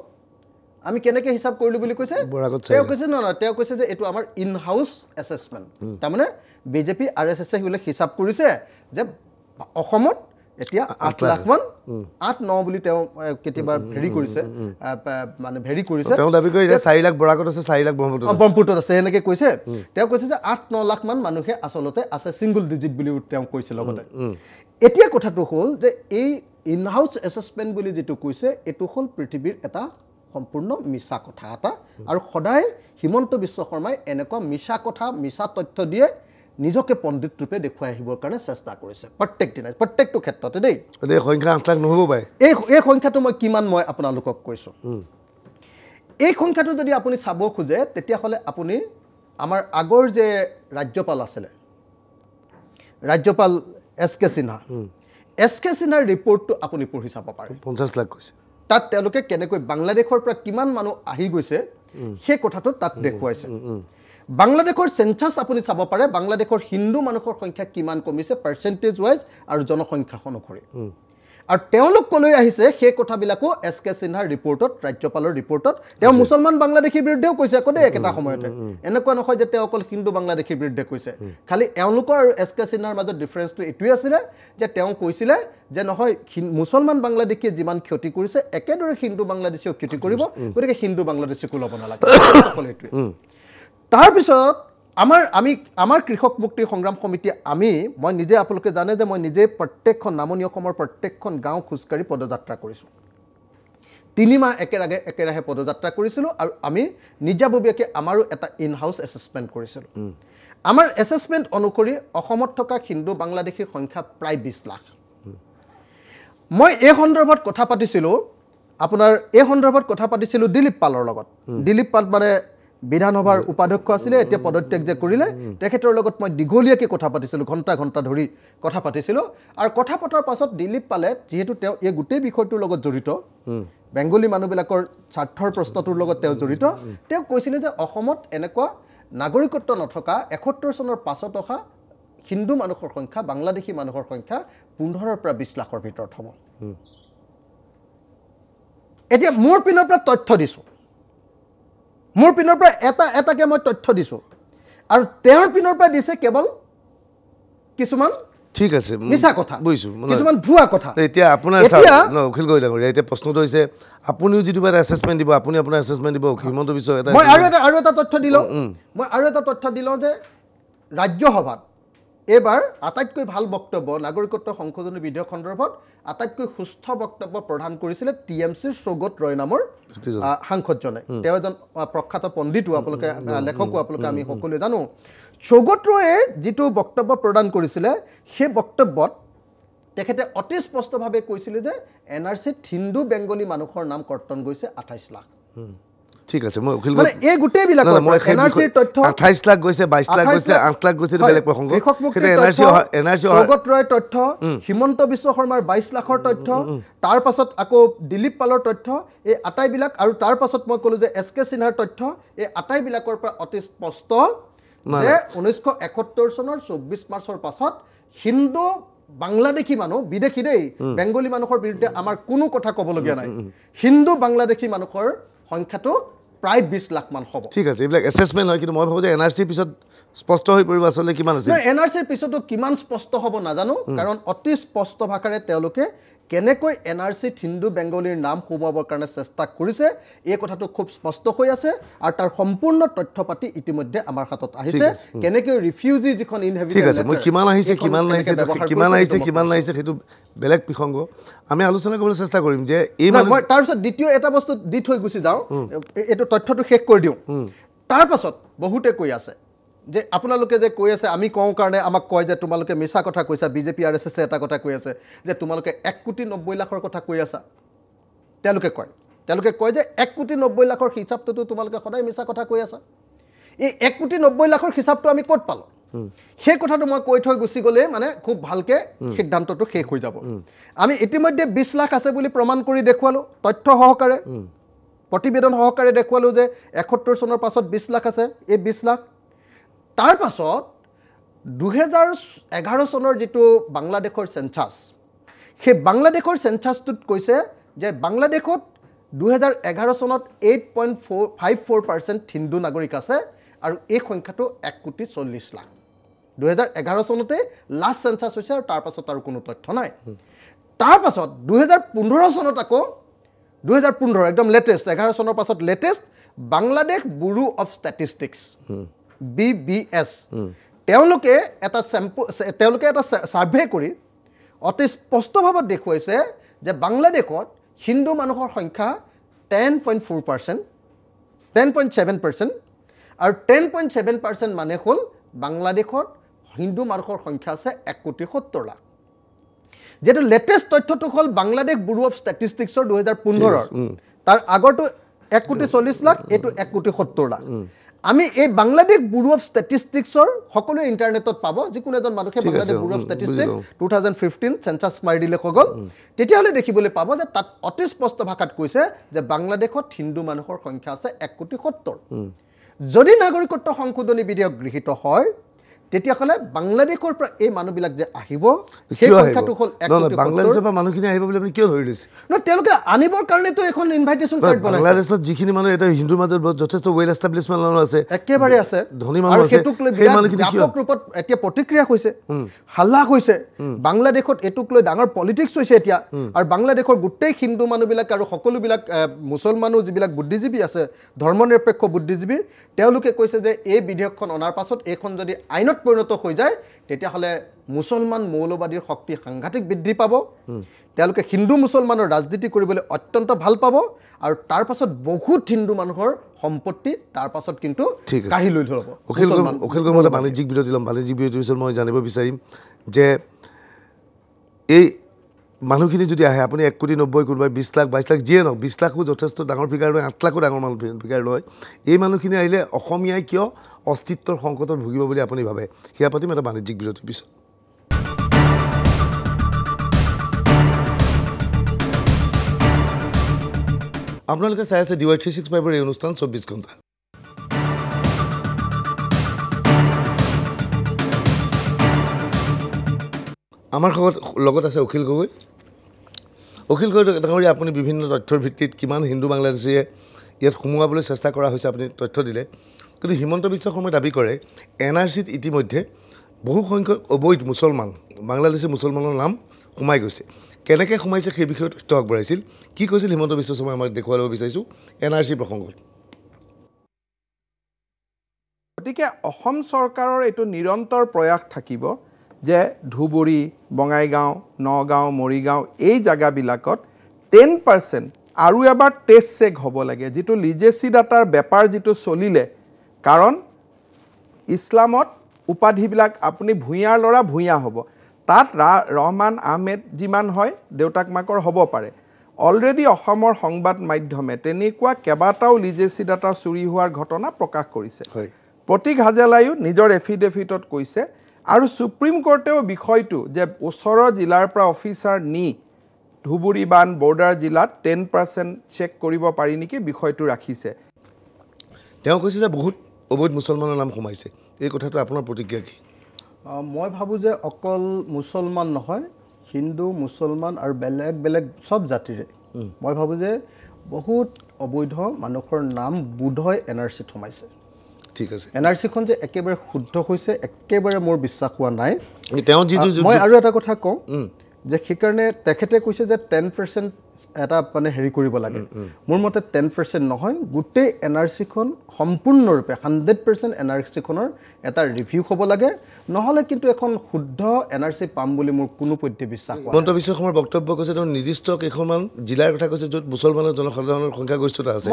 আমি কেনেকৈ হিচাপ কৰিলোঁ বুলি কৈছে? তেওঁ কৈছে নহয় নহয় তেওঁ কৈছে যে এইটো আমাৰ ইন হাউচ এছেছমেণ্ট তাৰমানে বিজেপি আৰ এছ এছে বোলে হিচাপ কৰিছে যে অসমত এতিয়া আঠ লাখমান আঠ ন বুলি তেওঁ এ, কেতিয়াবা হেৰি কৰিছে মানে হেৰি কৰিছে। তেওঁ দাবী কৰি এতিয়া চাৰি লাখ বৰাকত আছে চাৰি লাখ ব্ৰহ্মপুত্ৰত ব্ৰহ্মপুত্ৰত আছে সেনেকৈ কৈছে। তেওঁ কৈছে যে আঠ ন লাখ মান মানুহে আচলতে আছে ছিংগল ডিজিট বুলিও তেওঁ কৈছে লগতে। এতিয়া কথাটো হ'ল যে এই ইন হাউচ এছেছমেণ্ট বুলি যিটো কৈছে এইটো হ'ল পৃথিৱীৰ এটা সম্পূৰ্ণ মিছা কথা এটা। আৰু সদায় হিমন্ত বিশ্ব শৰ্মাই এনেকুৱা মিছা কথা মিছা তথ্য দিয়ে নিজকে পণ্ডিত ৰূপে দেখুৱাই আহিবৰ কাৰণে চেষ্টা কৰিছে প্ৰত্যেক দিনাই প্ৰত্যেকটো ক্ষেত্ৰতে দেই। এই সংখ্যা আঠ লাখ নহ'ব পাৰে। এই এই সংখ্যাটো মই কিমান মই আপোনালোকক কৈছোঁ। এই সংখ্যাটো যদি আপুনি চাব খোজে তেতিয়াহ'লে আপুনি আমাৰ আগৰ যে ৰাজ্যপাল আছিলে ৰাজ্যপাল S K Sinha S K সিনহাৰ ৰিপৰ্টটো আপুনি পঢ়ি চাব পাৰে। পঞ্চাছ লাখ কৈছে। তাত তেওঁলোকে কেনেকৈ বাংলাদেশৰ পৰা কিমান মানুহ আহি গৈছে সেই কথাটো তাত দেখুৱাইছে। বাংলাদেশৰ চেঞ্চাছ আপুনি চাব পাৰে বাংলাদেশৰ হিন্দু মানুহৰ সংখ্যা কিমান কমিছে পাৰ্চেণ্টেজ ৱাইজ আৰু জনসংখ্যা অনুসৰি আৰু তেওঁলোক কলৈ আহিছে সেই কথাবিলাকো এছ কে সিনহাৰ ৰিপৰ্টত ৰাজ্যপালৰ ৰিপৰ্টত। তেওঁ মুছলমান বাংলাদেশীৰ বিৰুদ্ধেও কৈছে আকৌ দেই একেটা সময়তে। এনেকুৱা নহয় যে তেওঁ অকল হিন্দু বাংলাদেশীৰ বিৰুদ্ধে কৈছে। খালি এওঁলোকৰ আৰু এছ কে সিনহাৰ মাজত ডিফাৰেঞ্চটো এইটোৱে আছিলে যে তেওঁ কৈছিলে যে নহয় মুছলমান বাংলাদেশীয়ে যিমান ক্ষতি কৰিছে একেদৰে হিন্দু বাংলাদেশীয়েও ক্ষতি কৰিব। গতিকে হিন্দু বাংলাদেশীকো ল'ব নালাগে। তাৰপিছত আমাৰ আমি আমাৰ কৃষক মুক্তি সংগ্ৰাম সমিতি আমি মই নিজে আপোনালোকে জানে যে মই নিজে প্ৰত্যেকখন নামনি অসমৰ প্ৰত্যেকখন গাঁও খোজকাঢ়ি পদযাত্ৰা কৰিছোঁ। তিনিমাহ একেৰাগে একেৰাহে পদযাত্ৰা কৰিছিলোঁ আৰু আমি নিজাববীয়াকৈ আমাৰো এটা ইন হাউচ এছেছমেণ্ট কৰিছিলোঁ আমাৰ এছেছমেণ্ট অনুসৰি অসমত থকা হিন্দু বাংলাদেশীৰ সংখ্যা প্ৰায় বিছ লাখ। মই এই সন্দৰ্ভত কথা পাতিছিলোঁ আপোনাৰ এই সন্দৰ্ভত কথা পাতিছিলোঁ দিলীপ পালৰ লগত। দিলীপ পাল মানে বিধানসভাৰ উপাধ্যক্ষ আছিলে এতিয়া পদত্যাগ যে কৰিলে তেখেতৰ লগত মই দীঘলীয়াকৈ কথা পাতিছিলোঁ ঘণ্টা ঘণ্টা ধৰি কথা পাতিছিলোঁ। আৰু কথা পতাৰ পাছত দিলীপ পালে যিহেতু তেওঁ এই গোটেই বিষয়টোৰ লগত জড়িত বেংগলী মানুহবিলাকৰ স্বাৰ্থৰ প্ৰশ্নটোৰ লগত তেওঁ জড়িত তেওঁ কৈছিলে যে অসমত এনেকুৱা নাগৰিকত্ব নথকা এসত্তৰ চনৰ পাছত অহা হিন্দু মানুহৰ সংখ্যা বাংলাদেশী মানুহৰ সংখ্যা পোন্ধৰৰ পৰা বিছ লাখৰ ভিতৰত হ'ব। এতিয়া মোৰ পিনৰ পৰা তথ্য দিছোঁ। মোৰ পিনৰ পৰা এটা এটাকৈ মই তথ্য দিছোঁ। আৰু তেওঁৰ পিনৰ পৰা দিছে কেৱল কিছুমান ঠিক আছে মিছা কথা বুজিছোঁ মানে- কিছুমান ভুৱা কথা। এতিয়া আপোনাৰ অখিল গগৈ ডাঙৰীয়া এতিয়া প্ৰশ্নটো হৈছে আপুনিও যিটো এটা এছেছমেণ্ট দিব আপুনি আপোনাৰ এছেছমেণ্ট দিব হিমন্ত বিশ্ব এটা মই আৰু এটা আৰু এটা তথ্য দি লওঁ। মই আৰু এটা তথ্য দি লওঁ যে ৰাজ্যসভাত এইবাৰ আটাইতকৈ ভাল বক্তব্য নাগৰিকত্ব সংশোধনী বিধেয়ক সন্দৰ্ভত আটাইতকৈ সুস্থ বক্তব্য প্ৰদান কৰিছিলে টি এম চিৰ সৌগত ৰয় নামৰ সাংসদজনে। তেওঁ এজন প্ৰখ্যাত পণ্ডিতো আপোনালোকে লেখকো আপোনালোকে আমি সকলোৱে জানো। সৌগত ৰয়ে যিটো বক্তব্য প্ৰদান কৰিছিলে সেই বক্তব্যত তেখেতে অতি স্পষ্টভাৱে কৈছিলে যে এন আৰ চিত হিন্দু বেংগলী মানুহৰ নাম কৰ্তন গৈছে আঠাইছ লাখ। ঠিক আছে মই অখিল মানে এই নাই, নাই, মই পৰা এন আৰ চিৰ তথ্য আঠাইছ লাখ গৈছে বাইছ লাখ 28 গৈছে আঠ লাখ গৈছে এইটো হয়, বেলেগ প্ৰসংগ। কৃষক মুক্তিৰ সেইটো এন আৰ চি তথ্য, অহা এন আৰ চি অহা সৌগত ৰয় তথ্য হিমন্ত বিশ্ব শৰ্মাৰ বাইছ লাখৰ তথ্য তাৰ পাছত আকৌ দিলীপ পালৰ তথ্য এই আটাইবিলাক আৰু তাৰ পাছত মই ক'লোঁ যে এছ কে সিনহাৰ তথ্য এই আটাইবিলাকৰ পৰা অতি স্পষ্ট যে ঊনৈছশ এসত্তৰ চনৰ চৌব্বিছ মাৰ্চৰ পাছত হিন্দু বাংলাদেশী মানুহ বিদেশী দেই বেংগলী মানুহৰ বিৰুদ্ধে আমাৰ কোনো কথা ক'বলগীয়া নাই। হিন্দু বাংলাদেশী মানুহৰ সংখ্যাটো প্ৰায় বিছ লাখমান হ'ব। ঠিক আছে এইবিলাক এছেছমেণ্ট হয় কিন্তু মই ভাবোঁ যে এন আৰ চিৰ পিছত স্পষ্ট হৈ পৰিব আচলতে কিমান নাই এন আৰ চিৰ পিছতো কিমান স্পষ্ট হ'ব নাজানো কাৰণ অতি স্পষ্ট ভাষাৰে তেওঁলোকে কেনেকৈ এন আৰ চিত হিন্দু বেংগলীৰ নাম সোমোৱাবৰ কাৰণে চেষ্টা কৰিছে এই কথাটো খুব স্পষ্ট হৈ আছে আৰু তাৰ সম্পূৰ্ণ তথ্য পাতি ইতিমধ্যে আমাৰ হাতত আহিছে। কেনেকৈ ৰিফিউজি যিখন ঠিক আছে মই কিমান আহিছে কিমান নাহিছে কিমান আহিছে কিমান নাহিছে সেইটো বেলেগ প্ৰসংগ আমি আলোচনা কৰিবলৈ চেষ্টা কৰিম যে এই মই তাৰপিছত দ্বিতীয় এটা বস্তু দি থৈ গুচি যাওঁ। এইটো তথ্যটো শেষ কৰি দিওঁ। তাৰ পাছত বহুতে কৈ আছে যে আপোনালোকে যে কৈ আছে আমি কওঁ কাৰণে আমাক কয় যে তোমালোকে মিছা কথা কৈছা বিজেপি আৰ এছ এছে এটা কথা কৈ আছে যে তোমালোকে এক কোটি নব্বৈ লাখৰ কথা কৈ আছা। তেওঁলোকে কয় তেওঁলোকে কয় যে এক কোটি নব্বৈ লাখৰ হিচাপটোতো তোমালোকে সদায় মিছা কথা কৈ আছা। এই এক কোটি নব্বৈ লাখৰ হিচাপটো আমি ক'ত পালোঁ? সেই কথাটো মই কৈ থৈ গুচি গ'লেই মানে খুব ভালকৈ সিদ্ধান্তটো শেষ হৈ যাব। আমি ইতিমধ্যে বিছ লাখ আছে বুলি প্ৰমাণ কৰি দেখুৱালোঁ তথ্য সহকাৰে। প্ৰতিবেদন সহকাৰে দেখুৱালোঁ যে এসত্তৰ চনৰ পাছত বিছ লাখ আছে এই বিছ লাখ তাৰ পাছত দুহেজাৰ এঘাৰ চনৰ যিটো বাংলাদেশৰ চেঞ্চাছ সেই বাংলাদেশৰ চেঞ্চাছটোত কৈছে যে বাংলাদেশত দুহেজাৰ এঘাৰ চনত eight point four five four percent Hindu নাগৰিক আছে আৰু এই সংখ্যাটো এক কোটি চল্লিছ লাখ। দুহেজাৰ এঘাৰ চনতে লাষ্ট চেঞ্চাছ হৈছে আৰু তাৰ পাছত আৰু কোনো তথ্য নাই। তাৰ পাছত দুহেজাৰ পোন্ধৰ চনত আকৌ দুহেজাৰ পোন্ধৰ একদম লেটেষ্ট এঘাৰ চনৰ পাছত latest Bangladesh bureau of statistics B B S তেওঁলোকে এটা চেম্পু তেওঁলোকে এটা ছাৰ্ভে কৰি অতি স্পষ্টভাৱে দেখুৱাইছে যে বাংলাদেশত হিন্দু মানুহৰ সংখ্যা ten point four percent ten point seven percent আৰু টেন পইণ্ট ছেভেন পাৰ্চেণ্ট মানে হ'ল বাংলাদেশত হিন্দু মানুহৰ সংখ্যা আছে এক কোটি সত্তৰ লাখ। যিহেতু লেটেষ্ট তথ্যটো হ'ল বাংলাদেশ ব্যুৰো অফ ষ্টেটিষ্টিক্সৰ দুহেজাৰ পোন্ধৰৰ। তাৰ আগৰটো এক কোটি চল্লিছ লাখ এইটো এক কোটি সত্তৰ লাখ। আমি এই বাংলাদেশ ব্যুৰো অফ ষ্টেটিষ্টিক্সৰ সকলোৱে ইণ্টাৰনেটত পাব যিকোনো এজন মানুহে Bangladesh bureau of statistics two thousand fifteen census মাৰি দিলে হৈ গ'ল। তেতিয়াহ'লে দেখিবলৈ পাব যে তাত অতি স্পষ্ট ভাষাত কৈছে যে বাংলাদেশত হিন্দু মানুহৰ সংখ্যা আছে এক কোটি সত্তৰ। যদি নাগৰিকত্ব সংশোধনী বিধেয়ক গৃহীত হয় তেতিয়াহ'লে বাংলাদেশৰ পৰা এই মানুহবিলাক যে আহিব সেই সংখ্যাটো হ'ল বাংলাদেশৰ পৰা মানুহখিনি আহিব বুলি আপুনি কিয় ধৰি লৈছে? নহয় তেওঁলোকে আনিবৰ কাৰণেতো এখন ইনভাইটেশ্যন কাৰ্ড বনাইছে। বাংলাদেশত যিখিনি মানুহ এতিয়া হিন্দুৰ মাজত বহুত যথেষ্ট ৱেল এষ্টাব্লিছমেণ্ট মানুহ আছে একেবাৰে আছে। ধনী মানুহ আছে সেইটোক লৈ সেই মানুহখিনি ব্যাপক ৰূপত এতিয়া প্ৰতিক্ৰিয়া হৈছে হাল্লা হৈছে। বাংলাদেশত এইটোক লৈ ডাঙৰ পলিটিক্স হৈছে এতিয়া। আৰু বাংলাদেশৰ গোটেই হিন্দু মানুহবিলাক আৰু সকলোবিলাক মুছলমানো যিবিলাক বুদ্ধিজীৱী আছে ধৰ্মনিৰপেক্ষ বুদ্ধিজীৱী তেওঁলোকে কৈছে যে এই বিধেয়কখন অনাৰ পাছত এইখন যদি আইনত পৰিণত হৈ যায় তেতিয়াহ'লে মুছলমান মৌলবাদীৰ শক্তি সাংঘাতিক বৃদ্ধি পাব। তেওঁলোকে হিন্দু মুছলমানৰ ৰাজনীতি কৰিবলৈ অত্যন্ত ভাল পাব আৰু তাৰ পাছত বহুত হিন্দু মানুহৰ সম্পত্তি তাৰ পাছত কিন্তু। কাঢ়ি লৈ ল'ব। অখিল মতে বাণিজ্যিক বিৰতি ল'ম বাণিজ্যিক বিৰতিৰ পিছত মই জানিব বিচাৰিম যে এই মানুহখিনি যদি আহে আপুনি এক কোটি নব্বৈ কোনোবাই বিছ লাখ বাইছ লাখ যিয়ে নহওক বিছ লাখো যথেষ্ট ডাঙৰ ফিগাৰ নহয় আঠ লাখো ডাঙৰ মানুহ ফিগাৰ নহয় এই মানুহখিনি আহিলে অসমীয়াই কিয় অস্তিত্বৰ সংকটত ভুগিব বুলি আপুনি ভাবে? সেয়া পাতিম এটা বাণিজ্যিক বিৰতিৰ পিছত। আপোনালোকে চাই আছে ডি ৱাই থ্ৰী ছিক্স ফাইভৰ এই অনুষ্ঠান চৌব্বিছ ঘণ্টা। আমাৰ লগত আছে অখিল গগৈ। অখিল গগৈ ডাঙৰীয়া আপুনি বিভিন্ন তথ্যৰ ভিত্তিত কিমান হিন্দু বাংলাদেশীয়ে ইয়াত সোমোৱাবলৈ চেষ্টা কৰা হৈছে আপুনি তথ্য দিলে। কিন্তু হিমন্ত বিশ্ব শৰ্মাই দাবী কৰে এন আৰ চিত ইতিমধ্যে বহু সংখ্যক অবৈধ মুছলমান বাংলাদেশী মুছলমানৰ নাম সোমাই গৈছে। কেনেকৈ সোমাইছে সেই বিষয়ে তথ্য আগবঢ়াইছিল কি কৈছিল হিমন্ত বিশ্ব শৰ্মাই আমাক দেখুৱাই ল'ব বিচাৰিছোঁ এন আৰ চি প্ৰসংগত গতিকে অসম চৰকাৰৰ এইটো নিৰন্তৰ প্ৰয়াস থাকিব। যে ধুবুৰী বঙাইগাঁও নগাঁও মৰিগাঁও এই জেগাবিলাকত টেন পাৰ্চেণ্ট আৰু এবাৰ টেষ্ট চেক হ'ব লাগে। যিটো লিজেচি ডাটাৰ বেপাৰ যিটো চলিলে কাৰণ ইছলামত উপাধিবিলাক আপুনি ভূঞাৰ ল'ৰা ভূঞা হ'ব। তাত ৰা ৰহমান আহমেদ যিমান হয় দেউতাক মাকৰ হ'ব পাৰে। অলৰেডি অসমৰ সংবাদ মাধ্যমে তেনেকুৱা কেইবাটাও লিজেচি ডাটা চুৰি হোৱাৰ ঘটনা প্ৰকাশ কৰিছে। প্ৰতীক হাজেলাইও নিজৰ এফিডেভিটত কৈছে আৰু ছুপ্ৰিম কোৰ্টেও বিষয়টো যে ওচৰৰ জিলাৰ পৰা অফিচাৰ নি ধুবুৰী বান বৰ্ডাৰ জিলাত টেন পাৰ্চেণ্ট চেক কৰিব পাৰি নেকি বিষয়টো ৰাখিছে। তেওঁ কৈছে যে বহুত অবৈধ মুছলমানৰ নাম সোমাইছে। এই কথাটো আপোনাৰ প্ৰতিক্ৰিয়া কি? মই ভাবোঁ যে অকল মুছলমান নহয় হিন্দু মুছলমান আৰু বেলেগ বেলেগ চব জাতিৰে। মই ভাবোঁ যে বহুত অবৈধ মানুহৰ নাম বোধহয় এন আৰ চিত সোমাইছে। ঠিক আছে। এন আৰ চিখন যে একেবাৰে শুদ্ধ হৈছে একেবাৰে মোৰ বিশ্বাস হোৱা নাই। তেওঁ যিটো মই আৰু এটা কথা কওঁ। যে সেইকাৰণে তেখেতে কৈছে যে টেন পাৰ্চেণ্ট এটা মানে হেৰি কৰিব লাগে। মোৰ মতে টেন পাৰ্চেণ্ট নহয় গোটেই এন আৰ চিখন সম্পূৰ্ণৰূপে হাণ্ড্ৰেড পাৰ্চেণ্ট এন আৰ চিখনৰ এটা ৰিভিউ হ'ব লাগে। নহ'লে কিন্তু এখন শুদ্ধ এন আৰ চি পাম বুলি মোৰ কোনো পধ্যে বিশ্বাস। হিমন্ত বিশ্ব শৰ্মাৰ বক্তব্য কৈছে তেওঁ নিৰ্দিষ্ট কেইখনমান জিলাৰ কথা কৈছে য'ত মুছলমানৰ জনসাধাৰণৰ সংখ্যাগৰিষ্ঠতা আছে।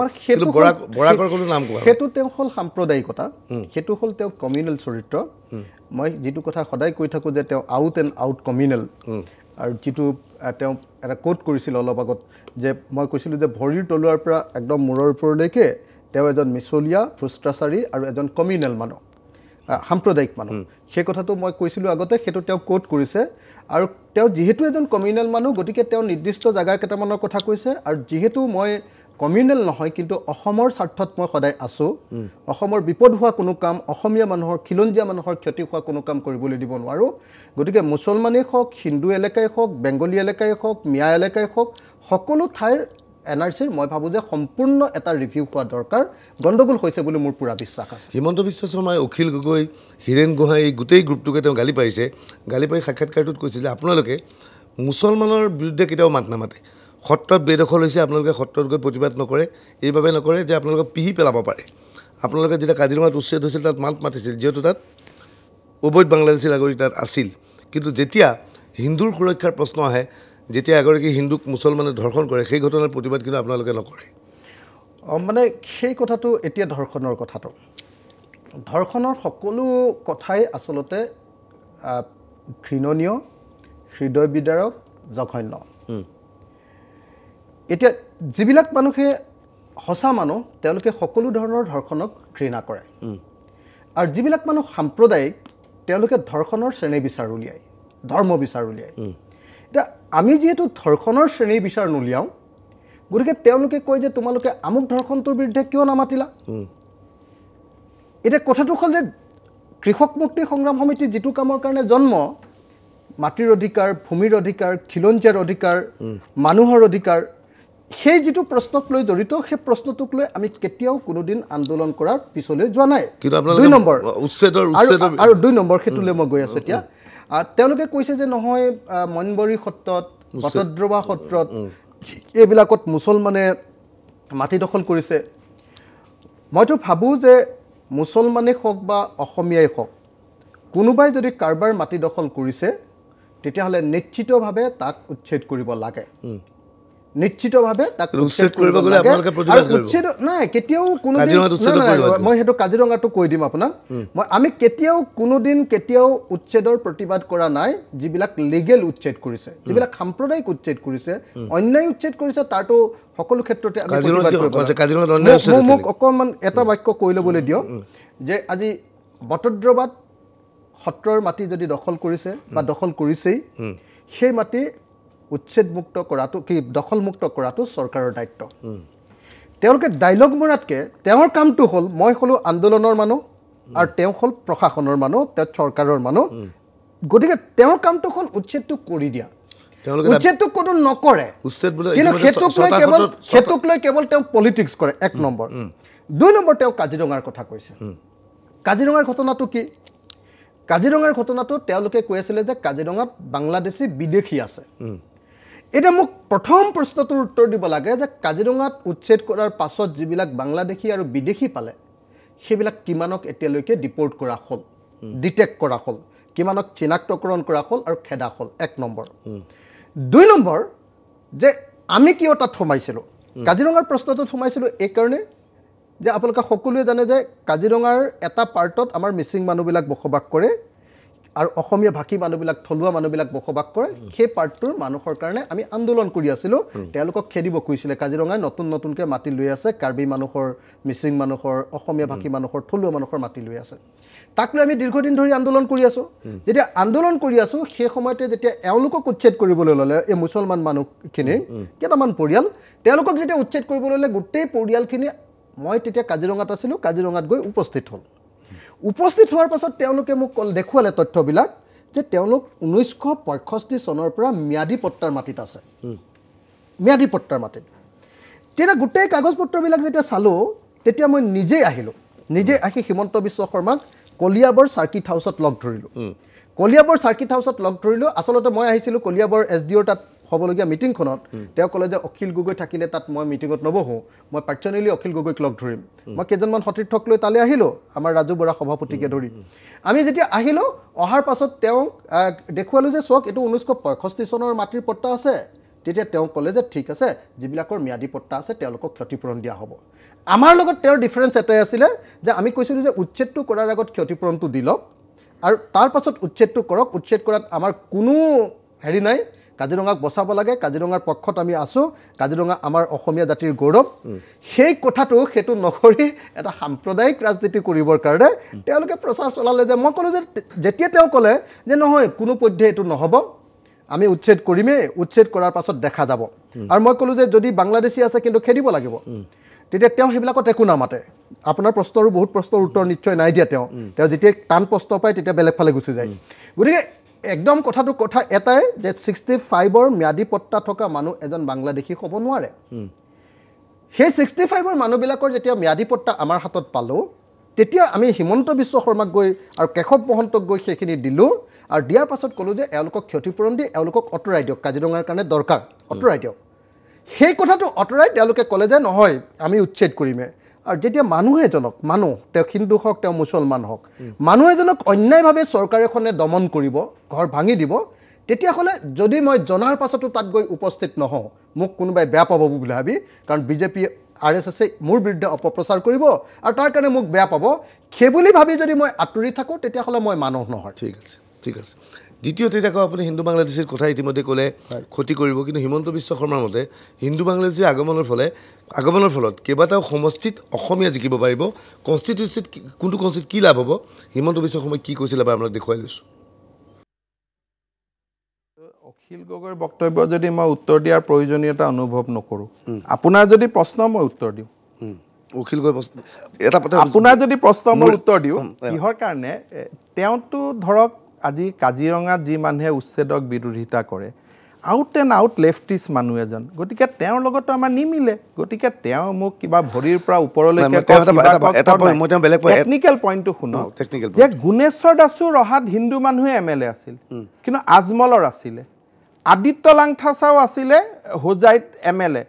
সেইটো তেওঁ হ'ল সাম্প্ৰদায়িকতা। সেইটো হ'ল তেওঁ কমিউনেল চৰিত্ৰ। মই যিটো কথা সদায় কৈ থাকোঁ যে তেওঁ আউট এণ্ড আউট কমিউনেল আৰু যিটো তেওঁ এটা কোট কৰিছিল অলপ আগত যে মই কৈছিলোঁ যে ভৰিৰ তলুৱাৰ পৰা একদম মূৰৰ ওপৰলৈকে তেওঁ এজন মিছলীয়া ভ্ৰষ্টাচাৰী আৰু এজন কমিউনেল মানুহ সাম্প্ৰদায়িক মানুহ। সেই কথাটো মই কৈছিলোঁ আগতে সেইটো তেওঁ কোট কৰিছে। আৰু তেওঁ যিহেতু এজন কমিউনেল মানুহ গতিকে তেওঁ নিৰ্দিষ্ট জেগাৰ কেইটামানৰ কথা কৈছে। আৰু যিহেতু মই কমিউনেল নহয় কিন্তু অসমৰ স্বাৰ্থত মই সদায় আছোঁ। অসমৰ বিপদ হোৱা কোনো কাম অসমীয়া মানুহৰ খিলঞ্জীয়া মানুহৰ ক্ষতি হোৱা কোনো কাম কৰিবলৈ দিব নোৱাৰোঁ। গতিকে মুছলমানেই হওক হিন্দু এলেকাই হওক বেংগলী এলেকাই হওক মিয়া এলেকাই হওক সকলো ঠাইৰ এন আৰ চিৰ মই ভাবোঁ যে সম্পূৰ্ণ এটা ৰিভিউ হোৱা দৰকাৰ। গণ্ডগোল হৈছে বুলি মোৰ পূৰা বিশ্বাস আছে। হিমন্ত বিশ্ব শৰ্মাই অখিল গগৈ হীৰেণ গোহাঁই এই গোটেই গ্ৰুপটোকে তেওঁ গালি পাৰিছে। গালি পাৰি সাক্ষাৎকাৰটোত কৈছিল যে আপোনালোকে মুছলমানৰ বিৰুদ্ধে কেতিয়াও মাত নামাতে। সত্ৰত বেদখল হৈছে আপোনালোকে সত্ৰত গৈ প্ৰতিবাদ নকৰে। এইবাবে নকৰে যে আপোনালোকক পিহি পেলাব পাৰে। আপোনালোকে যেতিয়া কাজিৰঙাত উচ্ছেদ হৈছিল তাত মাত মাতিছিল যিহেতু তাত অবৈধ বাংলাদেশী নাগৰিক তাত আছিল। কিন্তু যেতিয়া হিন্দুৰ সুৰক্ষাৰ প্ৰশ্ন আহে যেতিয়া এগৰাকী হিন্দুক মুছলমানে ধৰ্ষণ কৰে সেই ঘটনাৰ প্ৰতিবাদ কিন্তু আপোনালোকে নকৰে। মানে সেই কথাটো এতিয়া ধৰ্ষণৰ কথাটো। ধৰ্ষণৰ সকলো কথাই আচলতে ঘৃণনীয় হৃদয় বিদাৰক জঘন্য। এতিয়া যিবিলাক মানুহে সঁচা মানুহ তেওঁলোকে সকলো ধৰণৰ ধৰ্ষণক ঘৃণা কৰে। আৰু যিবিলাক মানুহ সাম্প্ৰদায়িক তেওঁলোকে ধৰ্ষণৰ শ্ৰেণী বিচাৰ উলিয়ায় ধৰ্ম বিচাৰ উলিয়ায়। এতিয়া আমি যিহেতু ধৰ্ষণৰ শ্ৰেণী বিচাৰ নুলিয়াওঁ গতিকে তেওঁলোকে কয় যে তোমালোকে আমুক ধৰ্ষণটোৰ বিৰুদ্ধে কিয় নামাতিলা? এতিয়া কথাটো হ'ল যে কৃষক মুক্তি সংগ্ৰাম সমিতি যিটো কামৰ কাৰণে জন্ম মাটিৰ অধিকাৰ ভূমিৰ অধিকাৰ খিলঞ্জীয়াৰ অধিকাৰ মানুহৰ অধিকাৰ সেই যিটো প্ৰশ্নক লৈ জড়িত সেই প্ৰশ্নটোক লৈ আমি কেতিয়াও কোনোদিন আন্দোলন কৰাৰ পিছলৈ যোৱা নাই। দুই নম্বৰ। আৰু- দুই নম্বৰ সেইটোলৈ মই গৈ আছোঁ এতিয়া। তেওঁলোকে কৈছে যে নহয় আহ, মইনবৰী সত্ৰত বটদ্ৰৱা সত্ৰত এইবিলাকত মুছলমানে মাটি দখল কৰিছে। মইতো ভাবোঁ যে মুছলমানেই হওক বা অসমীয়াই হওক কোনোবাই যদি কাৰোবাৰ মাটি দখল কৰিছে তেতিয়াহ'লে নিশ্চিতভাৱে তাক উচ্ছেদ কৰিব লাগে। নিশ্চিতভাৱে তাক উচ্ছেদ কৰিব গ'লে আপোনালোকে প্ৰতিবাদ কৰিব। উচ্ছেদ নাই কেতিয়াও কোনো প্ৰতিবাদ মই সেইটো কাজিৰঙাটো কৈ দিম আপোনাক। মই আমি কেতিয়াও কোনোদিন কেতিয়াও উচ্ছেদৰ প্ৰতিবাদ কৰা নাই যিবিলাক লিগেল উচ্ছেদ কৰিছে। যিবিলাক সাম্প্ৰদায়িক উচ্ছেদ কৰিছে অন্যায় উচ্ছেদ কৰিছে তাৰতো সকলো ক্ষেত্ৰতে মোক-? অকণমান এটা বাক্য কৈ ল'বলৈ দিয়ক যে আজি বটদ্ৰৱাত সত্ৰৰ মাটি যদি দখল কৰিছে বা দখল কৰিছেই সেই মাটি উচ্ছেদমুক্ত কৰাটো কি দখলমুক্ত কৰাটো চৰকাৰৰ দায়িত্ব। তেওঁলোকে ডাইলগ মৰাতকৈ তেওঁৰ কামটো হ'ল মই হ'লোঁ আন্দোলনৰ মানুহ আৰু তেওঁ হ'ল প্ৰশাসনৰ মানুহ তেওঁ চৰকাৰৰ মানুহ। গতিকে তেওঁৰ কামটো হ'ল উচ্ছেদটো কৰি দিয়া। উচ্ছেদটো কোনো নকৰে। কিন্তু সেইটোক লৈ কেৱল সেইটোক লৈ কেৱল তেওঁ পলিটিক্স কৰে এক নম্বৰ। দুই নম্বৰ তেওঁ কাজিৰঙাৰ কথা কৈছে। কাজিৰঙাৰ ঘটনাটো কি? কাজিৰঙাৰ ঘটনাটো তেওঁলোকে কৈ আছিলে যে কাজিৰঙাত বাংলাদেশী বিদেশী আছে। এতিয়া মোক প্ৰথম প্ৰশ্নটোৰ উত্তৰ দিব লাগে যে কাজিৰঙাত উচ্ছেদ কৰাৰ পাছত যিবিলাক বাংলাদেশী আৰু বিদেশী পালে সেইবিলাক কিমানক এতিয়ালৈকে ডিপৰ্ট কৰা হ'ল ডিটেক্ট কৰা হ'ল কিমানক চিনাক্তকৰণ কৰা হ'ল আৰু খেদা হ'ল এক নম্বৰ। দুই নম্বৰ যে আমি কিয় তাত সোমাইছিলোঁ? কাজিৰঙাৰ প্ৰশ্নটোত সোমাইছিলোঁ এইকাৰণে যে আপোনালোকে সকলোৱে জানে যে কাজিৰঙাৰ এটা পাৰ্টত আমাৰ মিচিং মানুহবিলাক বসবাস কৰে। আৰু অসমীয়া ভাষী মানুহবিলাক থলুৱা মানুহবিলাক বসবাস কৰে সেই পাৰ্টটোৰ মানুহৰ কাৰণে আমি আন্দোলন কৰি আছিলোঁ। তেওঁলোকক খেদিব খুজিছিলে কাজিৰঙাই নতুন নতুনকৈ মাটি লৈ আছে। কাৰ্বি মানুহৰ মিচিং মানুহৰ অসমীয়া ভাষী মানুহৰ থলুৱা মানুহৰ মাটি লৈ আছে। তাক লৈ আমি দীৰ্ঘদিন ধৰি আন্দোলন কৰি আছোঁ। যেতিয়া আন্দোলন কৰি আছোঁ সেই সময়তে যেতিয়া এওঁলোকক উচ্ছেদ কৰিবলৈ ল'লে এই মুছলমান মানুহখিনি কেইটামান পৰিয়াল তেওঁলোকক যেতিয়া উচ্ছেদ কৰিবলৈ ল'লে গোটেই পৰিয়ালখিনি মই তেতিয়া কাজিৰঙাত আছিলোঁ কাজিৰঙাত গৈ উপস্থিত হ'ল। উপস্থিত হোৱাৰ পাছত তেওঁলোকে মোক কল দেখুৱালে তথ্যবিলাক যে তেওঁলোক ঊনৈছশ পঁয়ষষ্ঠি চনৰ পৰা ম্যাদী পট্টাৰ মাটিত আছে। ম্যাদী পট্টাৰ মাটিত। তেতিয়া গোটেই কাগজ পত্ৰবিলাক যেতিয়া চালোঁ তেতিয়া মই নিজেই আহিলোঁ। নিজে আহি হিমন্ত বিশ্ব শৰ্মাক কলিয়াবৰ চাৰ্কিট হাউচত লগ ধৰিলোঁ। কলিয়াবৰ চাৰ্কিট হাউচত লগ ধৰিলোঁ। আচলতে মই আহিছিলোঁ কলিয়াবৰ এছ ডি অ'ৰ তাত। হ'বলগীয়া মিটিংখনত তেওঁ ক'লে যে অখিল গগৈ থাকিলে তাত মই মিটিঙত নবহোঁ মই পাৰ্চনেলি অখিল গগৈক লগ ধৰিম। মই কেইজনমান সতীৰ্থক লৈ তালৈ আহিলোঁ আমাৰ ৰাজু বৰা সভাপতিকে ধৰি। আমি যেতিয়া আহিলোঁ অহাৰ পাছত তেওঁক দেখুৱালোঁ যে চাওক এইটো ঊনৈছশ পঁয়ষষ্ঠি চনৰ মাটিৰ পট্টা আছে। তেতিয়া তেওঁ ক'লে যে ঠিক আছে যিবিলাকৰ ম্যাদী পট্টা আছে তেওঁলোকক ক্ষতিপূৰণ দিয়া হ'ব। আমাৰ লগত তেওঁৰ ডিফাৰেঞ্চ এটাই আছিলে যে আমি কৈছিলোঁ যে উচ্ছেদটো কৰাৰ আগত ক্ষতিপূৰণটো দি লওক আৰু তাৰ পাছত উচ্ছেদটো কৰক। উচ্ছেদ কৰাত আমাৰ কোনো হেৰি নাই। কাজিৰঙাক বচাব লাগে কাজিৰঙাৰ পক্ষত আমি আছোঁ কাজিৰঙা আমাৰ অসমীয়া জাতিৰ গৌৰৱ। সেই কথাটো সেইটো নকৰি এটা সাম্প্ৰদায়িক ৰাজনীতি কৰিবৰ কাৰণে তেওঁলোকে প্ৰচাৰ চলালে যে মই ক'লোঁ যে যেতিয়া তেওঁ ক'লে যে নহয় কোনো পধ্যে এইটো নহ'ব আমি উচ্ছেদ কৰিমেই উচ্ছেদ কৰাৰ পাছত দেখা যাব। আৰু মই ক'লোঁ যে যদি বাংলাদেশী আছে কিন্তু খেদিব লাগিব। তেতিয়া তেওঁ সেইবিলাকত একো নামাতে। আপোনাৰ প্ৰশ্নৰো বহুত প্ৰশ্নৰ উত্তৰ নিশ্চয় নাই দিয়া তেওঁ। তেওঁ যেতিয়াই টান প্ৰশ্ন পায় তেতিয়া বেলেগ ফালে গুচি যায়। গতিকে একদম কথাটো কথা এটাই যে ছিক্সটি ফাইভৰ ম্যাদী পট্টা থকা মানুহ এজন বাংলাদেশী হ'ব নোৱাৰে। সেই ছিক্সটি ফাইভৰ মানুহবিলাকৰ যেতিয়া ম্যাদী পট্টা আমাৰ হাতত পালোঁ তেতিয়া আমি হিমন্ত বিশ্ব শৰ্মাক গৈ আৰু কেশৱ মহন্তক গৈ সেইখিনি দিলোঁ আৰু দিয়াৰ পাছত ক'লোঁ যে এওঁলোকক ক্ষতিপূৰণ দি এওঁলোকক আঁতৰাই দিয়ক কাজিৰঙাৰ কাৰণে দৰকাৰ আঁতৰাই দিয়ক। সেই কথাটো আঁতৰাই তেওঁলোকে ক'লে যে নহয় আমি উচ্ছেদ কৰিমেই আৰু যেতিয়া মানুহ এজনক মানুহ তেওঁ হিন্দু হওক তেওঁ মুছলমান হওক মানুহ এজনক অন্যায়ভাৱে চৰকাৰ দমন কৰিব ঘৰ ভাঙি দিব তেতিয়াহ'লে যদি মই জনাৰ পাছতো তাত গৈ উপস্থিত নহওঁ মোক কোনোবাই বেয়া পাব বুলি ভাবি কাৰণ বিজেপি আৰ এছ এছে মোৰ বিৰুদ্ধে অপপ্ৰচাৰ কৰিব আৰু তাৰ কাৰণে মোক বেয়া পাব সেইবুলি ভাবি যদি মই আঁতৰি থাকোঁ তেতিয়াহ'লে মই মানুহ নহয়। ঠিক আছে ঠিক আছে। দ্বিতীয়তে এতিয়া আকৌ আপুনি হিন্দু বাংলাদেশীৰ কথা ইতিমধ্যে ক'লে ক্ষতি কৰিব। কিন্তু হিমন্ত বিশ্ব শৰ্মাৰ মতে হিন্দু বাংলাদেশীৰ আগমনৰ ফলে আগমনৰ ফলত কেইবাটাও সমষ্টিত অসমীয়া জিকিব পাৰিব। কনষ্টিটিউচিত কোনটো কনষ্টিটিউট কি লাভ হ'ব? হিমন্ত বিশ্ব শৰ্মাই কি কৈছিলে এবাৰ আপোনাক দেখুৱাই লৈছোঁ। অখিল গগৈৰ বক্তব্য যদি মই উত্তৰ দিয়াৰ প্ৰয়োজনীয়তা অনুভৱ নকৰোঁ আপোনাৰ যদি প্ৰশ্ন মই উত্তৰ দিওঁ। অখিল গগৈ প্ৰশ্ন- এটা আপোনাৰ যদি প্ৰশ্ন মই উত্তৰ দিওঁ কিহৰ কাৰণে তেওঁতো ধৰক আজি কাজিৰঙাত যি মানুহে উচ্ছেদক বিৰোধিতা কৰে আউট এণ্ড আউট লেফটিষ্ট মানুহ এজন। গতিকে তেওঁৰ লগতো আমাৰ নিমিলে। গতিকে তেওঁ মোক কিবা ভৰিৰ পৰা ওপৰলৈকে টেকনিকেল পইণ্টটো শুনক। যে গুণেশ্বৰ দাসো ৰহাত হিন্দু মানুহে এম এল এ আছিল। কিন্তু আজমলৰ আছিলে। আদিত্য লাংথাচাও আছিলে হোজাইত এম এল এ।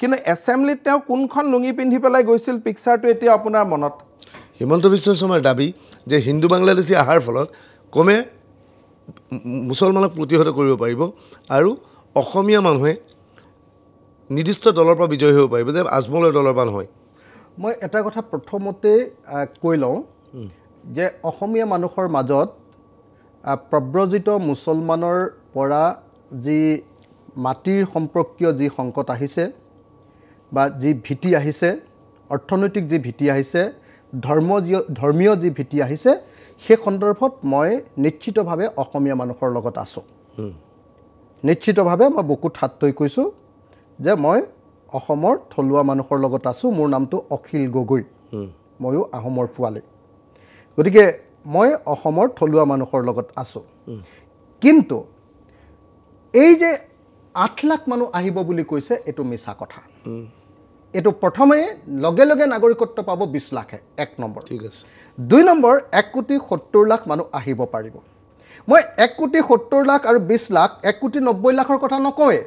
কিন্তু এছেম্বলিত তেওঁ কোনখন লুঙি পিন্ধি পেলাই গৈছিল পিকচাৰটো এতিয়া আপোনাৰ মনত? হিমন্ত বিশ্ব শৰ্মাৰ দাবী যে হিন্দু বাংলাদেশী অহাৰ ফলত কমে মুছলমানক প্ৰতিহত কৰিব পাৰিব আৰু অসমীয়া মানুহে নিৰ্দিষ্ট দলৰ পৰা বিজয়ী হ'ব পাৰিব যে আজমলৰ দলৰ পৰা নহয়। মই এটা কথা প্ৰথমতে কৈ লওঁ যে অসমীয়া মানুহৰ মাজত প্ৰব্ৰজিত মুছলমানৰ পৰা যি মাটিৰ সম্পৰ্কীয় যি সংকট আহিছে বা যি ভীতি আহিছে অৰ্থনৈতিক যি ভীতি আহিছে ধৰ্ম যি ধৰ্মীয় যি ভীতি আহিছে সেই সন্দৰ্ভত মই নিশ্চিতভাৱে অসমীয়া মানুহৰ লগত আছোঁ। নিশ্চিতভাৱে মই বুকুত হাত থৈ কৈছোঁ যে মই অসমৰ থলুৱা মানুহৰ লগত আছোঁ মোৰ নামটো অখিল গগৈ। ময়ো আহোমৰ পোৱালি। গতিকে মই অসমৰ থলুৱা মানুহৰ লগত আছোঁ। কিন্তু এই যে আঠ লাখ মানুহ আহিব বুলি কৈছে এইটো মিছা কথা। এইটো প্ৰথমে লগে লগে নাগৰিকত্ব পাব বিছ লাখে এক নম্বৰ। ঠিক আছে। দুই নম্বৰ এক কোটি সত্তৰ লাখ মানুহ আহিব পাৰিব। মই এক কোটি সত্তৰ লাখ আৰু বিছ লাখ এক কোটি নব্বৈ লাখৰ কথা নকওঁৱেই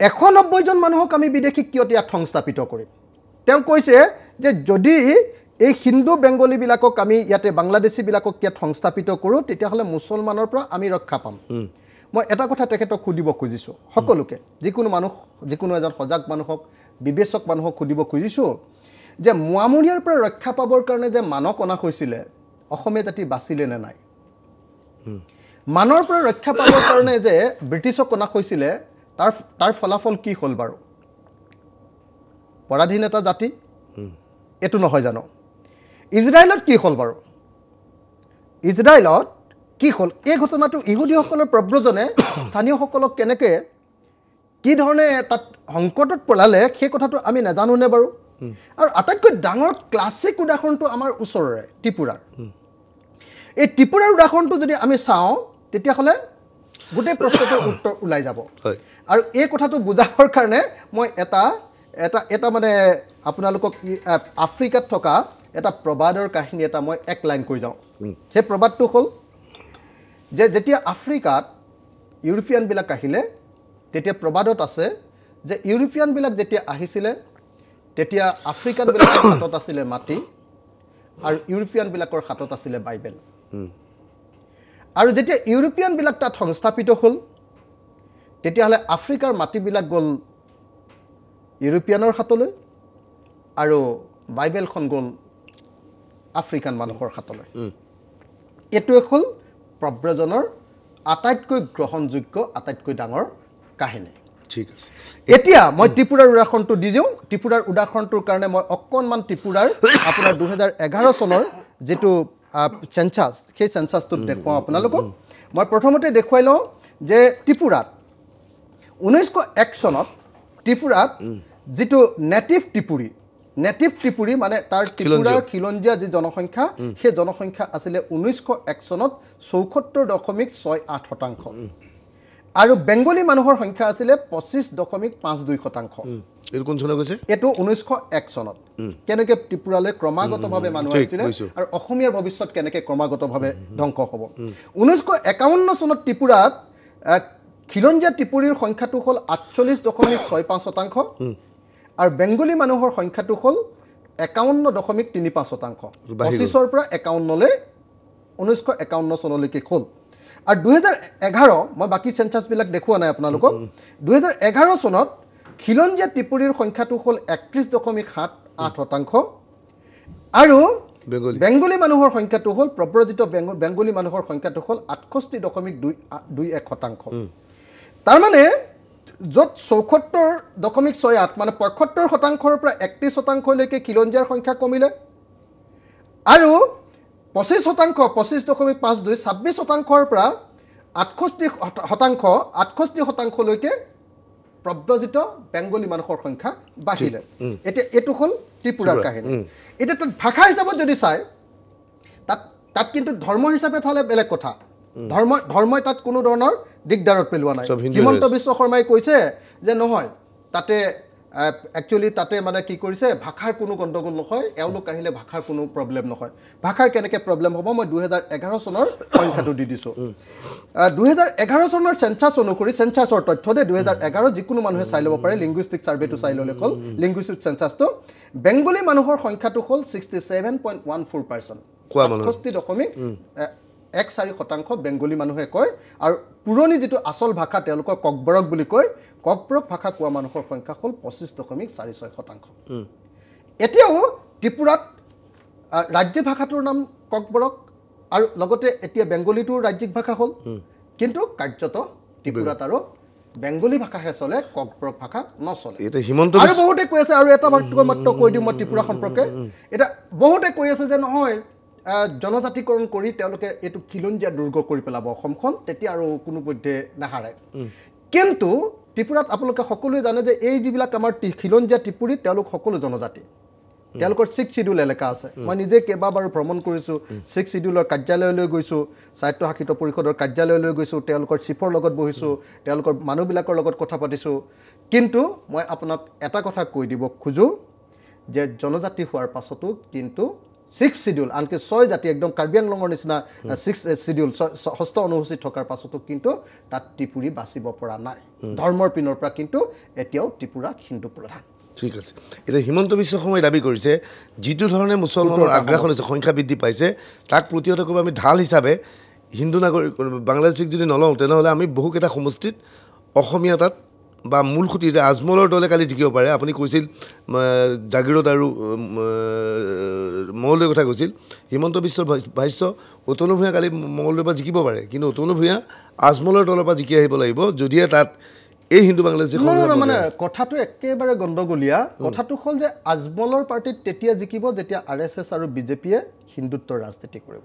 এশ নব্বৈজন মানুহক আমি বিদেশীক কিয় ইয়াত সংস্থাপিত কৰিম? তেওঁ কৈছে যে যদি এই হিন্দু বেংগলীবিলাকক আমি ইয়াতে বাংলাদেশীবিলাকক ইয়াত সংস্থাপিত কৰোঁ তেতিয়াহ'লে মুছলমানৰ পৰা আমি ৰক্ষা পাম। মই এটা কথা তেখেতক সুধিব খুজিছোঁ সকলোকে যিকোনো মানুহ যিকোনো এজন সজাগ মানুহক বিবেচক মানুহক সুধিব খুজিছোঁ যে মোৱামৰীয়াৰ পৰা ৰক্ষা পাবৰ কাৰণে যে মানক অনা হৈছিলে অসমীয়া জাতি বাচিলে নে নাই? মানৰ পৰা ৰক্ষা পাবৰ কাৰণে যে ব্ৰিটিছক অনা হৈছিলে তাৰ তাৰ ফলাফল কি হ'ল বাৰু? পৰাধীন এটা জাতি? এইটো নহয় জানো? ইজৰাইলত কি হ'ল বাৰু? ইজৰাইলত কি হ'ল? এই ঘটনাটো ইহুদীসকলৰ প্ৰব্ৰজনে স্থানীয়সকলক কেনেকৈ কি ধৰণে তাত সংকটত পেলালে সেই কথাটো আমি নাজানোনে বাৰু? আৰু আটাইতকৈ ডাঙৰ ক্লাছিক উদাহৰণটো আমাৰ ওচৰৰে ত্ৰিপুৰাৰ। এই ত্ৰিপুৰাৰ উদাহৰণটো যদি আমি চাওঁ তেতিয়াহ'লে গোটেই প্ৰশ্নটোৰ উত্তৰ ওলাই যাব। আৰু এই কথাটো বুজাবৰ কাৰণে মই এটা এটা এটা মানে আপোনালোকক আফ্ৰিকাত থকা এটা প্ৰবাদৰ কাহিনী এটা মই এক লাইন কৈ যাওঁ। সেই প্ৰবাদটো হ'ল যে যেতিয়া আফ্ৰিকাত ইউৰোপীয়ানবিলাক আহিলে তেতিয়া প্ৰবাদত আছে যে ইউৰোপীয়ানবিলাক যেতিয়া আহিছিলে তেতিয়া আফ্ৰিকানবিলাকৰ হাতত আছিলে মাটি আৰু ইউৰোপীয়ানবিলাকৰ হাতত আছিলে বাইবেল। আৰু যেতিয়া ইউৰোপীয়ানবিলাক তাত সংস্থাপিত হ'ল তেতিয়াহ'লে আফ্ৰিকাৰ মাটিবিলাক গ'ল ইউৰোপীয়ানৰ হাতলৈ আৰু বাইবেলখন গ'ল আফ্ৰিকান মানুহৰ হাতলৈ। এইটোৱে হ'ল প্ৰব্ৰজনৰ আটাইতকৈ গ্ৰহণযোগ্য আটাইতকৈ ডাঙৰ কাহিনী। ঠিক আছে। এতিয়া মই ত্ৰিপুৰাৰ উদাহৰণটো দি দিওঁ। ত্ৰিপুৰাৰ উদাহৰণটোৰ কাৰণে মই অকণমান ত্ৰিপুৰাৰ আপোনাৰ দুহেজাৰ এঘাৰ চনৰ যিটো চেঞ্চাছ সেই চেঞ্চাছটোত দেখুৱাওঁ আপোনালোকক। মই প্ৰথমতে দেখুৱাই লওঁ যে ত্ৰিপুৰাত ঊনৈছশ এক চনত ত্ৰিপুৰাত যিটো নেটিভ ত্ৰিপুৰী নেটিভ ত্ৰিপুৰী মানে তাৰ ত্ৰিপুৰাৰ খিলঞ্জীয়া। যি জনসংখ্যা সেই জনসংখ্যা আছিলে ঊনৈছশ এক চনত চৌসত্তৰ দশমিক ছয় আঠ শতাংশ। আৰু বেংগলী মানুহৰ সংখ্যা আছিলে পঁচিছ দশমিক পাঁচ দুই শতাংশ। এইটো কোন চনে কৈছে? এইটো ঊনৈছশ এক চনত। কেনেকৈ ত্ৰিপুৰালৈ ক্ৰমাগতভাৱে মানুহ আহিছিলে। আৰু অসমীয়াৰ ভৱিষ্যত কেনেকৈ ক্ৰমাগতভাৱে ধ্বংস হ'ব। ঊনৈছশ একাৱন্ন চনত ত্ৰিপুৰাত খিলঞ্জীয়া ত্ৰিপুৰীৰ সংখ্যাটো হ'ল আঠচল্লিছ দশমিক ছয় পাঁচ শতাংশ। আৰু বেংগলী মানুহৰ সংখ্যাটো হ'ল একাৱন্ন দশমিক তিনি পাঁচ শতাংশ। পঁচিছৰ পৰা একাৱন্নলৈ ঊনৈছশ একাৱন্ন চনলৈকে হ'ল। আৰু দুহেজাৰ এঘাৰ মই বাকী চেঞ্চাছবিলাক দেখুওৱা নাই আপোনালোকক দুহেজাৰ এঘাৰ চনত খিলঞ্জীয়া ত্ৰিপুৰীৰ সংখ্যাটো হ'ল একত্ৰিছ দশমিক সাত আঠ শতাংশ। আৰু বেংগলী। মানুহৰ সংখ্যাটো হ'ল প্ৰব্ৰজিত বেংগ- বেংগলী মানুহৰ সংখ্যাটো হ'ল আঠষষ্ঠি দশমিক দুই দুই এক শতাংশ। তাৰমানে য'ত চৌসত্তৰ দশমিক ছয় আঠ মানে পঁয়সত্তৰ শতাংশৰ পৰা একত্ৰিছ শতাংশলৈকে খিলঞ্জীয়াৰ সংখ্যা কমিলে। আৰু পঁচিছ শতাংশ পঁচিছ দশমিক পাঁচ দুই ছাব্বিছ শতাংশৰ পৰা আঠষষ্ঠি শতা- শতাংশ আঠষষ্ঠি শতাংশলৈকে প্ৰব্ৰজিত বেংগলী মানুহৰ সংখ্যা বাঢ়িলে। এতিয়া এইটো হ'ল ত্ৰিপুৰাৰ কাহিনী। এতিয়া তাত ভাষা হিচাপত যদি চায় তাত তাত কিন্তু ধৰ্ম হিচাপে চালে বেলেগ কথা। ধৰ্ম ধৰ্মই তাত কোনো ধৰণৰ দিগদাৰত পেলোৱা নাই। হিমন্ত। বিশ্ব শৰ্মাই কৈছে যে নহয় তাতে একচুৱেলি তাতে মানে কি কৰিছে ভাষাৰ কোনো গণ্ডগোল নহয় এওঁলোক আহিলে ভাষাৰ কোনো প্ৰব্লেম নহয়। ভাষাৰ কেনেকৈ প্ৰব্লেম হ'ব মই দুহেজাৰ এঘাৰ চনৰ সংখ্যাটো দি দিছোঁ। দুহেজাৰ এঘাৰ চনৰ চেঞ্চাছ অনুসৰি চেঞ্চাছৰ তথ্য দেই দুহেজাৰ এঘাৰ যিকোনো মানুহে চাই ল'ব পাৰে লিংগুইষ্টিক ছাৰ্ভেটো চাই ল'লে হ'ল লিংগুইষ্টিক চেঞ্চাছটো বেংগলী মানুহৰ সংখ্যাটো হ'ল sixty seven point one four percent. আঠষষ্ঠি দশমিক এক চাৰি শতাংশ বেংগলী মানুহে কয় আৰু পুৰণি যিটো আচল ভাষা তেওঁলোকৰ ককবৰক বুলি কয় ককবৰক ভাষা কোৱা মানুহৰ সংখ্যা হ'ল পঁচিছ দশমিক চাৰি ছয় শতাংশ। এতিয়াও ত্ৰিপুৰাত ৰাজ্যিক ভাষাটোৰ নাম ককবৰক আৰু লগতে এতিয়া বেংগলীটোৰ ৰাজ্যিক ভাষা হ'ল। কিন্তু কাৰ্যত ত্ৰিপুৰাত আৰু বেংগলী ভাষাহে চলে ককবৰক ভাষা নচলে। আৰু বহুতে কৈ আছে আৰু এটা মাত্ৰ মাত্ৰ কৈ দিওঁ মই ত্ৰিপুৰা সম্পৰ্কে। এতিয়া বহুতে কৈ আছে যে নহয় জনজাতিকৰণ কৰি তেওঁলোকে এইটো খিলঞ্জীয়া দুৰ্গ কৰি পেলাব অসমখন তেতিয়া আৰু কোনোপধ্যে নাহাৰে। কিন্তু ত্ৰিপুৰাত আপোনালোকে সকলোৱে জানে যে এই যিবিলাক আমাৰ খিলঞ্জীয়া ত্ৰিপুৰী তেওঁলোক সকলো জনজাতি। তেওঁলোকৰ ছিক্স চিডিউল এলেকা আছে। মই নিজে কেইবাবাৰো ভ্ৰমণ কৰিছোঁ ছিক্স চিডিউলৰ কাৰ্যালয়লৈ গৈছোঁ স্বায়ত্তশাসিত পৰিষদৰ কাৰ্যালয়লৈ গৈছোঁ তেওঁলোকৰ চিফৰ লগত বহিছোঁ তেওঁলোকৰ মানুহবিলাকৰ লগত কথা পাতিছোঁ। কিন্তু মই আপোনাক এটা কথা কৈ দিব খোজোঁ যে জনজাতি হোৱাৰ পাছতো কিন্তু ছিক্স চিডিউল আনকি ছয় জাতি একদম কাৰ্বি আংলঙৰ নিচিনা ছিক্স চিডিউল ষষ্ঠ অনুসূচীত থকাৰ পাছতো কিন্তু তাত ত্ৰিপুৰী বাচিব পৰা নাই। ধৰ্মৰ পিনৰ পৰা কিন্তু এতিয়াও ত্ৰিপুৰা হিন্দু প্ৰধান। ঠিক আছে। এতিয়া হিমন্ত বিশ্ব শৰ্মাই দাবী কৰিছে যিটো ধৰণে মুছলমানৰ আগ্ৰাসন হৈছে সংখ্যা বৃদ্ধি পাইছে তাক প্ৰতিহত কৰিব আমি ঢাল হিচাপে হিন্দু নাগৰিক বাংলাদেশীক যদি নলওঁ তেনেহ'লে আমি বহুকেইটা সমষ্টিত অসমীয়া তাত বা মূল খুঁটি এতিয়া আজমলৰ দলে কালি জিকিব পাৰে। আপুনি কৈছিল ম, জাগিৰোড আৰু মঙলদৈৰ কথা কৈছিল। হিমন্ত বিশ্বৰ ভাষ্য অতনু ভূঞা কালি মঙলদৈৰ পৰা জিকিব পাৰে। কিন্তু অতনু ভূঞা আজমলৰ দলৰ পৰা জিকি আহিব লাগিব যদিহে তাত এই হিন্দু বাংলাদেশী মানে কথাটো একেবাৰে গণ্ডগোলীয়া। কথাটো হ'ল যে আজমলৰ পাৰ্টীত তেতিয়া জিকিব যেতিয়া আৰ এছ এছ আৰু বিজেপিয়ে হিন্দুত্বৰ ৰাজনীতি কৰিব।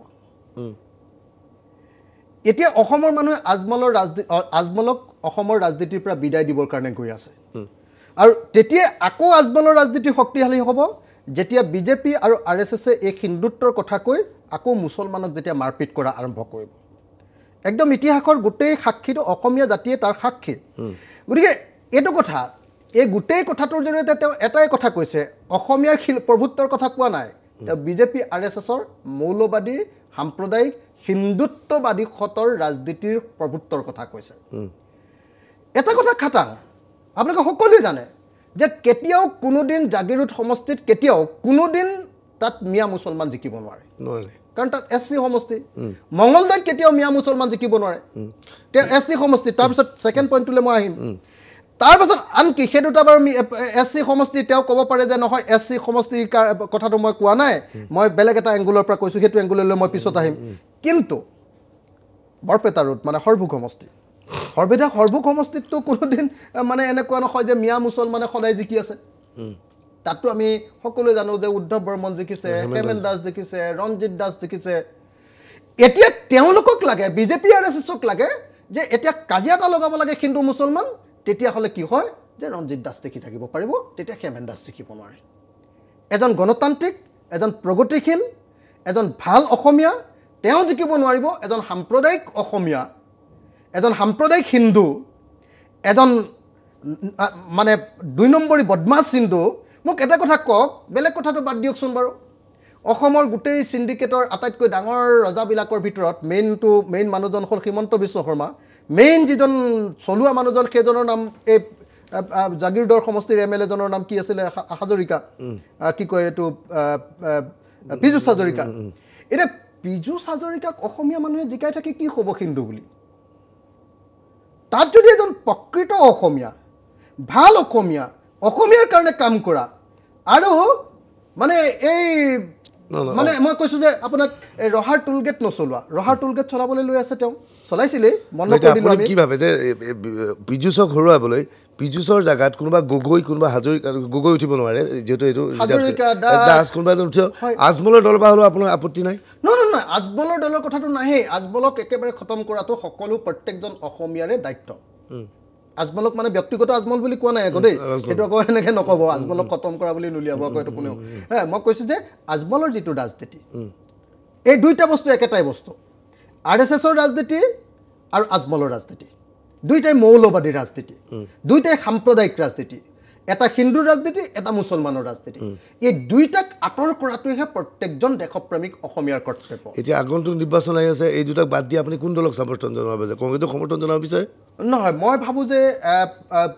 এতিয়া অসমৰ মানুহে আজমলৰ ৰাজনীতি আজমলক অসমৰ ৰাজনীতিৰ পৰা বিদায় দিবৰ কাৰণে গৈ আছে। আৰু তেতিয়া আকৌ আজমলৰ ৰাজনীতি শক্তিশালী হ'ব যেতিয়া বিজেপি আৰু আৰ এছ এছে এই হিন্দুত্বৰ কথা কৈ আকৌ মুছলমানক যেতিয়া মাৰপিট কৰা আৰম্ভ কৰিব। একদম ইতিহাসৰ গোটেই সাক্ষীটো অসমীয়া জাতিয়ে তাৰ সাক্ষী। গতিকে এইটো কথা এই গোটেই কথাটোৰ জৰিয়তে তেওঁ এটাই কথা কৈছে অসমীয়াৰ শিল- প্ৰভুত্বৰ কথা কোৱা নাই। তেওঁ বিজেপি আৰ এছ এছৰ মৌলবাদী সাম্প্ৰদায়িক হিন্দুত্ববাদী সতৰ ৰাজনীতিৰ প্ৰভুত্বৰ কথা কৈছে। এটা কথা খাটাং। আপোনালোকে সকলোৱে জানে যে কেতিয়াও কোনোদিন জাগিৰোড সমষ্টিত কেতিয়াও কোনোদিন তাত মিয়া মুছলমান জিকিব নোৱাৰে। নোৱাৰে। কাৰণ তাত এছ চি সমষ্টি। মঙলদৈত কেতিয়াও মিয়া মুছলমান জিকিব নোৱাৰে। তেওঁ এছ চি সমষ্টি তাৰপিছত ছেকেণ্ড পইণ্টটোলৈ মই আহিম। তাৰপাছত আনকি সেই দুটা বাৰু এছ চি সমষ্টি তেওঁ ক'ব পাৰে যে নহয় এছ চি সমষ্টিৰ কথাটো মই কোৱা নাই। মই বেলেগ এটা এংগুলৰ পৰা কৈছোঁ সেইটো এংগুললৈ মই পিছত আহিম। কিন্তু বৰপেটা ৰোড মানে সৰ্বভোগ সমষ্টি। সৰ্বেদা সমষ্টিততো কোনোদিন মানে এনেকুৱা নহয় যে মিয়া মুছলমানে সদায় জিকি আছে। তাততো আমি সকলোৱে জানো যে উদ্ধৱ বৰ্মন জিকিছে হেমেন দাস। জিকিছে ৰঞ্জিত দাস জিকিছে। এতিয়া তেওঁলোকক লাগে বিজেপি আৰ এছ এছক লাগে যে এতিয়া কাজিয়া এটা লগাব লাগে হিন্দু মুছলমান তেতিয়াহ'লে কি হয় যে ৰঞ্জিত দাস দেখি থাকিব পাৰিব তেতিয়া হেমেন দাস জিকিব নোৱাৰে। এজন গণতান্ত্ৰিক এজন প্ৰগতিশীল এজন ভাল অসমীয়া তেওঁ জিকিব নোৱাৰিব এজন সাম্প্ৰদায়িক অসমীয়া। এজন সাম্প্ৰদায়িক হিন্দু এজন মানে দুই নম্বৰী বদমাছ হিন্দু মোক এটা কথা কওক বেলেগ কথাটো বাদ দিয়কচোন বাৰু। অসমৰ গোটেই চিণ্ডিকেটৰ আটাইতকৈ ডাঙৰ ৰজাবিলাকৰ ভিতৰত মেইনটো মেইন মানুহজন হ'ল হিমন্ত বিশ্ব শৰ্মা। মেইন যিজন চলোৱা মানুহজন সেইজনৰ নাম এই জাগিৰোডৰ সমষ্টিৰ এম এল এজনৰ নাম কি আছিলে? হাজৰিকা কি কয় এইটো পীযুষ হাজৰিকা। এতিয়া পীযুষ হাজৰিকাক অসমীয়া মানুহে জিকাই থাকি কি হ'ব হিন্দু বুলি? তাত যদি এজন প্ৰকৃত অসমীয়া ভাল অসমীয়া অসমীয়াৰ কাৰণে কাম কৰা আৰু মানে এই মানে মই কৈছোঁ যে আপোনাক ৰহাৰ টোল গেট নচলোৱা। ৰহাৰ টোল গেট চলাবলৈ লৈ আছে তেওঁ। চলাইছিলেই বন্ধ কৰি আমি। কি ভাবে যে পীযুষক হৰুৱাবলৈ পীযুষৰ জেগাত কোনোবা গগৈ কোনোবা হাজৰিকা গগৈ উঠিব নোৱাৰে যিহেতু এইটো দাস। কোনোবা এজন উঠিব। আজমলৰ দলৰ পৰা হ'লেও আপোনাৰ আপত্তি নাই? নহয় নহয় নহয় আজমলৰ দলৰ কথাটো নাহেই। আজমলক একেবাৰে খতম কৰাটো সকলো প্ৰত্যেকজন অসমীয়াৰে দায়িত্ব। আজমলক মানে ব্যক্তিগত আজমল বুলি কোৱা নাই আকৌ দেই। সেইটো আকৌ এনেকৈ নক'ব আজমলক খতম কৰা বুলি নুলিয়াব আকৌ এইটো কোনেও। হে মই কৈছোঁ যে আজমলৰ যিটো ৰাজনীতি এই দুইটা বস্তু একেটাই বস্তু। আৰ এছ এছৰ ৰাজনীতি আৰু আজমলৰ ৰাজনীতি। দুইটাই মৌলবাদী ৰাজনীতি। দুইটাই সাম্প্ৰদায়িক ৰাজনীতি। এটা হিন্দুৰ ৰাজনীতি এটা মুছলমানৰ ৰাজনীতি। এই দুইটাক আঁতৰ কৰাটোহে প্ৰত্যেকজন দেশপ্ৰেমিক অসমীয়াৰ কৰ্তব্য। এতিয়া আগন্তুক নিৰ্বাচন আহি আছে এই দুটাক বাদ দি আপুনি কোন দলক সমৰ্থন জনাব যে কংগ্ৰেছক সমৰ্থন জনাব বিচাৰে? নহয় মই ভাবোঁ যে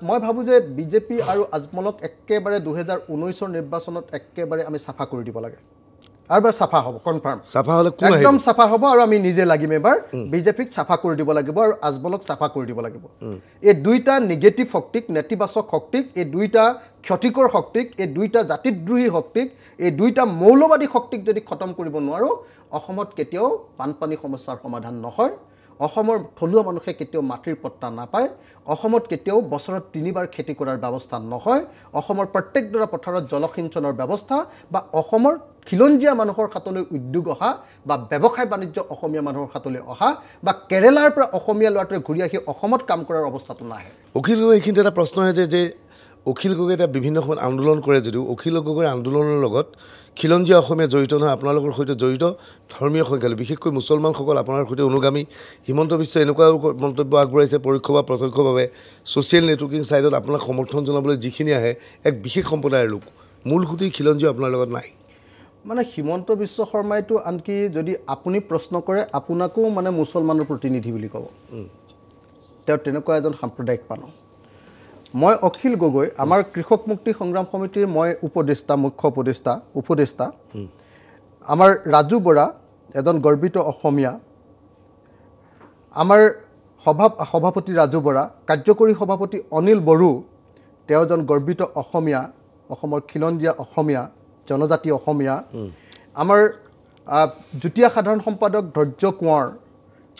মই ভাবোঁ যে বিজেপি আৰু আজমলক একেবাৰে দুহেজাৰ ঊনৈছৰ নিৰ্বাচনত একেবাৰে আমি চাফা কৰি দিব লাগে। আৰু এবাৰ চাফা হ'ব কনফাৰ্ম চাফা হ'লে একদম চাফা হ'ব আৰু আমি নিজে লাগিম এবাৰ। বিজেপিক চাফা কৰি দিব লাগিব আৰু আজমলক চাফা কৰি দিব লাগিব। এই দুইটা নিগেটিভ শক্তিক নেতিবাচক শক্তিক এই দুইটা ক্ষতিকৰ শক্তিক এই দুইটা জাতিদ্ৰোহী শক্তিক এই দুইটা মৌলবাদী শক্তিক যদি খতম কৰিব নোৱাৰোঁ অসমত কেতিয়াও বানপানী সমস্যাৰ সমাধান নহয়। অসমৰ থলুৱা মানুহে কেতিয়াও মাটিৰ পট্টা নাপায় অসমত কেতিয়াও বছৰত তিনিবাৰ খেতি কৰাৰ ব্যৱস্থা নহয় অসমৰ প্ৰত্যেকডৰা পথাৰত জলসিঞ্চনৰ ব্যৱস্থা বা অসমৰ খিলঞ্জীয়া মানুহৰ হাতলৈ উদ্যোগ অহা বা ব্যৱসায় বাণিজ্য অসমীয়া মানুহৰ হাতলৈ অহা বা কেৰেলাৰ পৰা অসমীয়া ল'ৰাটোৱে ঘূৰি আহি অসমত কাম কৰাৰ অৱস্থাটো নাহে। গগৈ এইখিনিতে এটা প্ৰশ্ন যে যে অখিল গগৈ এতিয়া বিভিন্ন সময়ত আন্দোলন কৰে যদিও অখিল গগৈৰ আন্দোলনৰ লগত খিলঞ্জীয়া অসমীয়া জড়িত নহয় আপোনালোকৰ সৈতে জড়িত ধৰ্মীয় সংখ্যালঘু বিশেষকৈ মুছলমানসকল আপোনাৰ সৈতে অনুগামী। হিমন্ত বিশ্ব এনেকুৱা মন্তব্য আগবঢ়াইছে পৰোক্ষ বা প্ৰত্যক্ষভাৱে। ছ'চিয়েল নেটৱৰ্কিং ছাইডত আপোনাক সমৰ্থন জনাবলৈ যিখিনি আহে এক বিশেষ সম্প্ৰদায়ৰ লোক। মূল সুঁতি খিলঞ্জীয়া আপোনাৰ লগত নাই। মানে হিমন্ত বিশ্ব শৰ্মাইতো আনকি যদি আপুনি প্ৰশ্ন কৰে আপোনাকো মানে মুছলমানৰ প্ৰতিনিধি বুলি ক'ব। তেওঁ তেনেকুৱা এজন সাম্প্ৰদায়িক মানুহ। মই অখিল গগৈ আমাৰ কৃষক মুক্তি সংগ্ৰাম সমিতিৰ মই উপদেষ্টা মুখ্য উপদেষ্টা উপদেষ্টা। আমাৰ ৰাজু বৰা এজন গৰ্বিত অসমীয়া। আমাৰ সভা সভাপতি ৰাজু বৰা কাৰ্যকৰী সভাপতি অনিল বড়ো তেওঁ এজন গৰ্বিত অসমীয়া অসমৰ খিলঞ্জীয়া অসমীয়া জনজাতি অসমীয়া। আমাৰ যুটীয়া সাধাৰণ সম্পাদক ধৈৰ্য কোঁৱৰ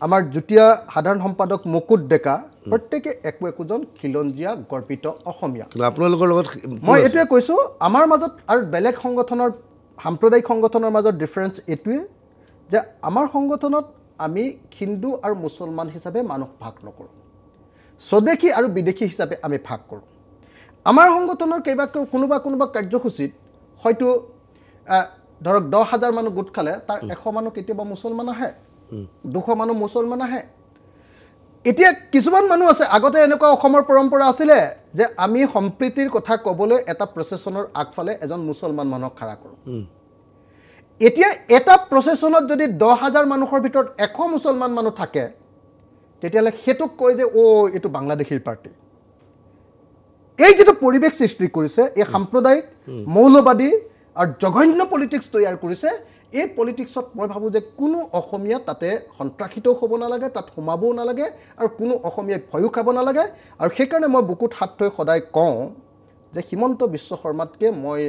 আমাৰ যুটীয়া সাধাৰণ সম্পাদক মুকুট ডেকা প্ৰত্যেকে একো একোজন খিলঞ্জীয়া গৰ্বিত অসমীয়া। আপোনালোকৰ লগত মই এইটোৱে কৈছোঁ আমাৰ মাজত আৰু বেলেগ সংগঠনৰ সাম্প্ৰদায়িক সংগঠনৰ মাজত ডিফাৰেঞ্চ এইটোৱে যে আমাৰ সংগঠনত আমি হিন্দু আৰু মুছলমান হিচাপে মানুহ ভাগ নকৰোঁ। স্বদেশী আৰু বিদেশী হিচাপে আমি ভাগ কৰোঁ। আমাৰ সংগঠনৰ কেইবা কোনোবা কোনোবা কাৰ্যসূচীত হয়তো ধৰক দহ হাজাৰ মানুহ গোট খালে তাৰ এশ মানুহ কেতিয়াবা মুছলমান আহে দুশ মানুহ মুছলমান আহে এতিয়া কিছুমান মানুহ আছে আগতে এনেকুৱা অসমৰ পৰম্পৰা আছিলে যে আমি সম্প্ৰীতিৰ কথা ক'বলৈ এটা প্ৰচেছনৰ আগফালে এজন মুছলমান মানুহক খাৰা কৰোঁ। এতিয়া এটা প্ৰচেছনত যদি দহ হাজাৰ মানুহৰ ভিতৰত এশ মুছলমান মানুহ থাকে তেতিয়াহ'লে সেইটোক কয় যে অ' এইটো বাংলাদেশীৰ পাৰ্টি। এই যিটো পৰিৱেশ সৃষ্টি কৰিছে এই সাম্প্ৰদায়িক মৌলবাদী আৰু জঘন্য পলিটিক্স তৈয়াৰ কৰিছে এই পলিটিক্সত মই ভাবোঁ যে কোনো অসমীয়া তাতে সন্ত্ৰাসিতও হ'ব নালাগে তাত সোমাবও নালাগে আৰু কোনো অসমীয়াই ভয়ো খাব নালাগে। আৰু সেইকাৰণে মই বুকুত হাত থৈ সদায় কওঁ যে হিমন্ত বিশ্ব শৰ্মাতকৈ মই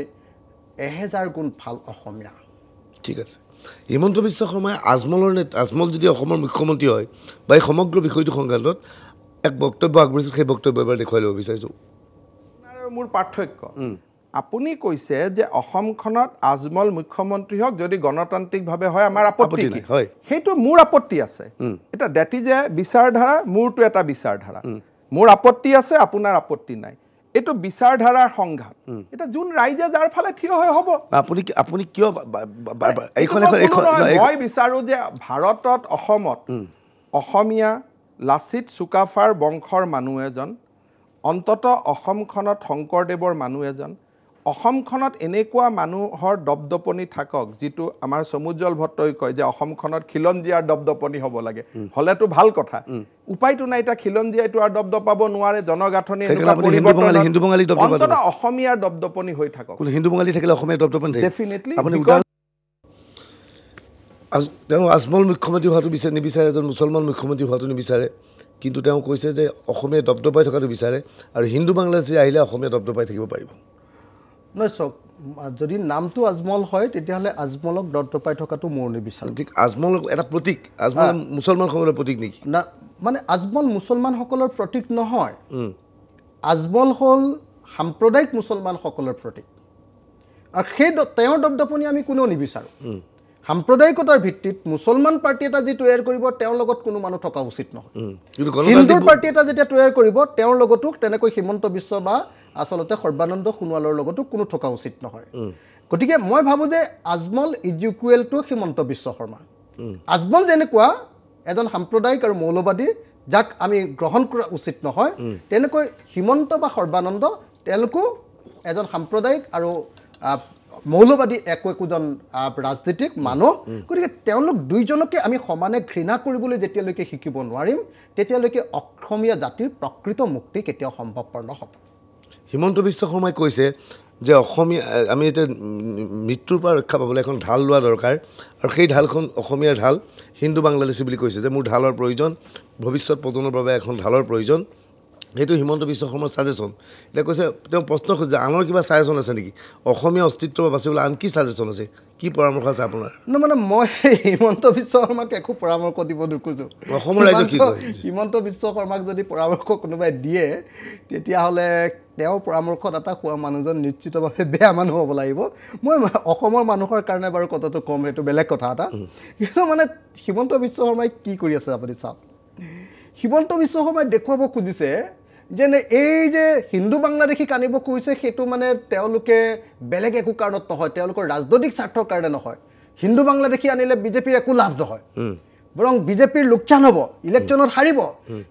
এহেজাৰ গুণ ভাল অসমীয়া। ঠিক আছে। হিমন্ত বিশ্ব শৰ্মাই আজমলৰ নেত আজমল যদি অসমৰ মুখ্যমন্ত্ৰী হয় বা এই সমগ্ৰ বিষয়টো সংক্ৰান্তত এক বক্তব্য আগবঢ়াইছিল সেই বক্তব্য এবাৰ দেখুৱাই ল'ব বিচাৰিছোঁ। মোৰ পাৰ্থক্য। আপুনি কৈছে যে অসমখনত আজমল মুখ্যমন্ত্ৰী হওক যদি গণতান্ত্ৰিকভাৱে হয় আমাৰ আপত্তি হয়। সেইটো মোৰ আপত্তি আছে। এতিয়া ডেট ইজ এ বিচাৰধাৰা মোৰটো এটা বিচাৰধাৰা। মোৰ আপত্তি আছে আপোনাৰ আপত্তি নাই। এইটো বিচাৰধাৰাৰ সংঘাত। এতিয়া যোন ৰাইজে যাৰ ফালে থিয় হৈ হ'ব। আপুনি আপুনি কিয় মই বিচাৰোঁ যে ভাৰতত অসমত অসমীয়া লাচিত চুকাফাৰ বংশৰ মানুহ এজন অন্তত অসমখনত শংকৰদেৱৰ মানুহ এজন অসমখনত এনেকুৱা মানুহৰ দপদপনি থাকক যিটো আমাৰ সমুজ্জ্বল ভট্টই কয় যে অসমখনত খিলঞ্জীয়াৰ দপদপনি হ'ব লাগে। হ'লেতো ভাল কথা। উপায়তো নাই এতিয়া খিলঞ্জীয়াইতো আৰু দপদপাব নোৱাৰে জনগাঁথনি অন্ততঃ। অসমীয়াৰ দপদপনি হৈ থাকক। হিন্দু বঙালী থাকিলে অসমীয়া দপদপনি থাকে Definitely, আপুনি because- উদাহৰণ আজ তেওঁ আজমল মুখ্যমন্ত্ৰী হোৱাটো বিচাৰে নিবিচাৰে এজন মুছলমান মুখ্যমন্ত্ৰী হোৱাটো নিবিচাৰে। কিন্তু তেওঁ কৈছে যে অসমীয়া দপদপাই থকাটো বিচাৰে আৰু হিন্দু বাংলাদেশী আহিলে অসমীয়া দপদপাই থাকিব পাৰিব। নহয় চাওক যদি নামটো আজমল হয় তেতিয়াহ'লে আজমলক দত্তপাই থকাটো মোৰ নিবিচাৰোঁ। ঠিক আজমল এটা প্ৰতীক আজমল মুছলমানসকলৰ প্ৰতীক নেকি? না মানে আজমল মুছলমানসকলৰ প্ৰতীক নহয়। আজমল হ'ল সাম্প্ৰদায়িক মুছলমানসকলৰ প্ৰতীক। আৰু সেই তেওঁৰ দপদপনি আমি কোনেও নিবিচাৰোঁ। সাম্প্ৰদায়িকতাৰ ভিত্তিত মুছলমান পাৰ্টি এটা যি তৈয়াৰ কৰিব তেওঁৰ লগত কোনো মানুহ থকা উচিত নহয়। হিন্দুৰ পাৰ্টি এটা যেতিয়া তৈয়াৰ কৰিব তেওঁৰ লগতো তেনেকৈ হিমন্ত বিশ্ব বা আচলতে সৰ্বানন্দ সোণোৱালৰ লগতো কোনো থকা উচিত নহয়। গতিকে মই ভাবোঁ যে Ajmal is equal to Himanta Biswa Sarma. Ajmal যেনেকুৱা এজন সাম্প্ৰদায়িক আৰু মৌলবাদী যাক আমি গ্ৰহণ কৰা উচিত নহয় তেনেকৈ হিমন্ত বা সৰ্বানন্দ তেওঁলোকো এজন সাম্প্ৰদায়িক আৰু মৌলবাদী একো একোজন ৰাজনীতিক মানুহ। গতিকে তেওঁলোক দুইজনকে আমি সমানে ঘৃণা কৰিবলৈ যেতিয়ালৈকে শিকিব নোৱাৰিম তেতিয়ালৈকে অসমীয়া জাতিৰ প্ৰকৃত মুক্তি কেতিয়াও সম্ভৱপৰ নহ'ব। হিমন্ত বিশ্ব শৰ্মাই কৈছে যে অসমীয়া আমি এতিয়া মৃত্যুৰ পৰা ৰক্ষা পাবলৈ এখন ঢাল লোৱা দৰকাৰ আৰু সেই ঢালখন অসমীয়াৰ ঢাল হিন্দু বাংলাদেশী বুলি কৈছে যে মোৰ ঢালৰ প্ৰয়োজন ভৱিষ্যত প্ৰজন্মৰ বাবে এখন ঢালৰ প্ৰয়োজন। সেইটো হিমন্ত বিশ্ব শৰ্মাৰ ছাজেশ্যন এতিয়া কৈছে তেওঁ প্ৰশ্ন খুজিছে আনৰ কিবা ছাজেশ্যন আছে নেকি? অসমীয়া অস্তিত্ব বাচিবলৈ আন কি ছাজেশ্যন আছে? কি পৰামৰ্শ আছে আপোনাৰ? ন মানে মই হিমন্ত বিশ্ব শৰ্মাক একো পৰামৰ্শ দিব নোখোজোঁ। অসমৰ ৰাইজক কি কয়? হিমন্ত- হিমন্ত বিশ্ব শৰ্মাক যদি পৰামৰ্শ কোনোবাই দিয়ে তেতিয়াহ'লে তেওঁৰ পৰামৰ্শত এটা খোৱা মানুহজন নিশ্চিতভাৱে বেয়া মানুহ হ'ব লাগিব। মই অসমৰ মানুহৰ কাৰণে বাৰু কথাটো ক'ম সেইটো বেলেগ কথা এটা। কিন্তু মানে হিমন্ত বিশ্ব শৰ্মাই কি কৰি আছে আপুনি চাওক। হিমন্ত বিশ্ব শৰ্মাই দেখুৱাব খুজিছে যেনে এই যে হিন্দু বাংলাদেশীক আনিব কৈছে সেইটো মানে তেওঁলোকে বেলেগ একো কাৰণত নহয় তেওঁলোকৰ ৰাজনৈতিক স্বাৰ্থৰ কাৰণে নহয়। হিন্দু বাংলাদেশী আনিলে বিজেপিৰ একো লাভ নহয়। বৰং বিজেপিৰ লোকচান হ'ব ইলেকশ্যনত হাৰিব।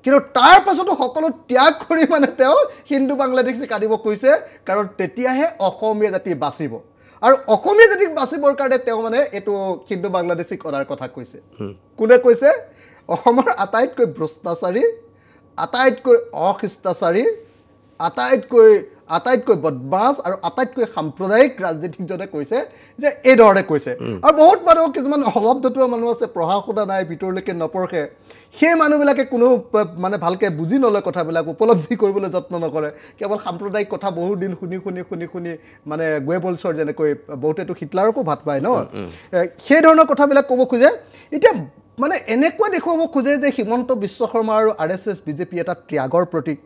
কিন্তু তাৰ পাছতো সকলো ত্যাগ কৰি মানে তেওঁ হিন্দু বাংলাদেশীক আনিব কৈছে কাৰণ তেতিয়াহে অসমীয়া জাতি বাচিব। আৰু অসমীয়া জাতিক বাচিবৰ কাৰণে তেওঁ মানে এইটো হিন্দু বাংলাদেশীক অনাৰ কথা কৈছে। কোনে কৈছে? অসমৰ আটাইতকৈ ভ্ৰষ্টাচাৰী আটাইতকৈ অশিষ্টাচাৰী আটাইতকৈ আটাইতকৈ বদমাছ আৰু আটাইতকৈ সাম্প্ৰদায়িক ৰাজনীতিকজনে কৈছে যে এইধৰণে কৈছে। আৰু বহুত মানুহ কিছুমান অলপ দতুৱা মানুহ আছে পঢ়া শুনা নাই ভিতৰলৈকে নপঢ়ে। সেই মানুহবিলাকে কোনো মানে ভালকৈ বুজি নলয় কথাবিলাক উপলব্ধি কৰিবলৈ যত্ন নকৰে। কেৱল সাম্প্ৰদায়িক কথা বহুত দিন শুনি শুনি শুনি শুনি মানে গোৱেবলছৰ যেনেকৈ বহুতেতো হিটলাৰকো ভাত পায় ন? সেই ধৰণৰ কথাবিলাক ক'ব খোজে। এতিয়া মানে এনেকুৱা দেখুৱাব খোজে যে হিমন্ত বিশ্ব শৰ্মা আৰু আৰ এছ এছ বিজেপি এটা ত্যাগৰ প্ৰতীক।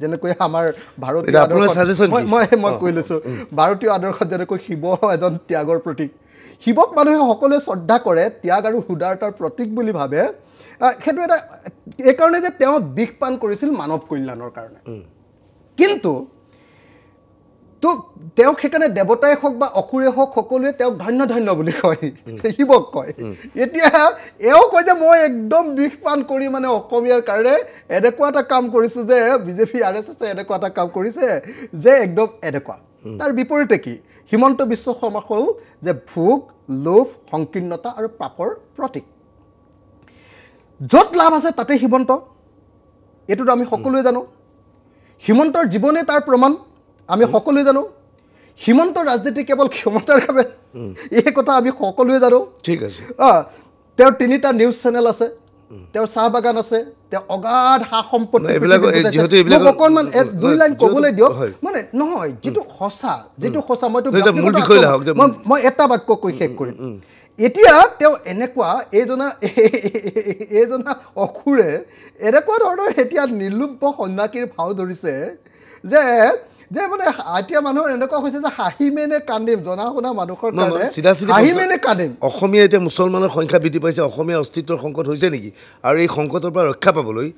যেনেকৈ আমাৰ ভাৰতীয়? মই- কৈ লৈছোঁ। ভাৰতীয় আদৰ্শত যেনেকৈ শিৱ এজন ত্যাগৰ প্ৰতীক শিৱক মানুহে সকলোৱে শ্ৰদ্ধা কৰে ত্যাগ আৰু সুদাৰতাৰ প্ৰতীক বুলি ভাবে। সেইটো এটা এইকাৰণে যে তেওঁ বিষ পান কৰিছিল মানৱ কল্যাণৰ কাৰণে। কিন্তু তো তেওঁক সেইকাৰণে দেৱতাই হওক বা অসুৰে হওক সকলোৱে তেওঁক ধন্য ধন্য বুলি কয় শিৱক কয়। এতিয়া এওঁ কয় যে মই একদম বিষ পান কৰি মানে অসমীয়াৰ কাৰণে এনেকুৱা এটা কাম কৰিছোঁ যে বিজেপি আৰ এছ এছে এনেকুৱা এটা কাম কৰিছে যে একদম এনেকুৱা। তাৰ বিপৰীতে কি? হিমন্ত বিশ্ব শৰ্মা কওঁ যে ভোগ লোভ সংকীৰ্ণতা আৰু পাপৰ প্ৰতীক। য'ত লাভ আছে তাতে হিমন্ত। এইটোতো আমি সকলোৱে জানো। হিমন্তৰ জীৱনে তাৰ প্ৰমাণ। আমি সকলোৱে জানো হিমন্ত ৰাজনীতি কেৱল ক্ষমতাৰ বাবে এই কথা আমি সকলোৱে জানো। ঠিক আছে। অঁ তেওঁৰ তিনিটা নিউজ চেনেল আছে তেওঁৰ চাহ বাগান আছে তেওঁ অগাধ সা সম্পত্তি অকণমান দুই লাইন ক'বলৈ দিয়ক। মানে নহয় যিটো সঁচা যিটো সঁচা মইতো মই- মই এটা বাক্য কৈ শেষ কৰিম। এতিয়া তেওঁ এনেকুৱা এইজনা এইজনা অসুৰে এনেকুৱা ধৰণৰ এতিয়া নিৰ্লুব্ব সন্যাসীৰ ভাও ধৰিছে যে যে মানে এতিয়া মানুহৰ এনেকুৱা হৈছে যে হাঁহিমেনে কান্দিম জনা শুনা মানুহৰ কাৰণে চিধি হাঁহিমেনে কান্দিম। অসমীয়া এতিয়া মুছলমানৰ সংখ্যা বৃদ্ধি পাইছে অসমীয়া অস্তিত্বৰ সংকট হৈছে নেকি? আৰু এই সংকটৰ পৰা ৰক্ষা পাবলৈ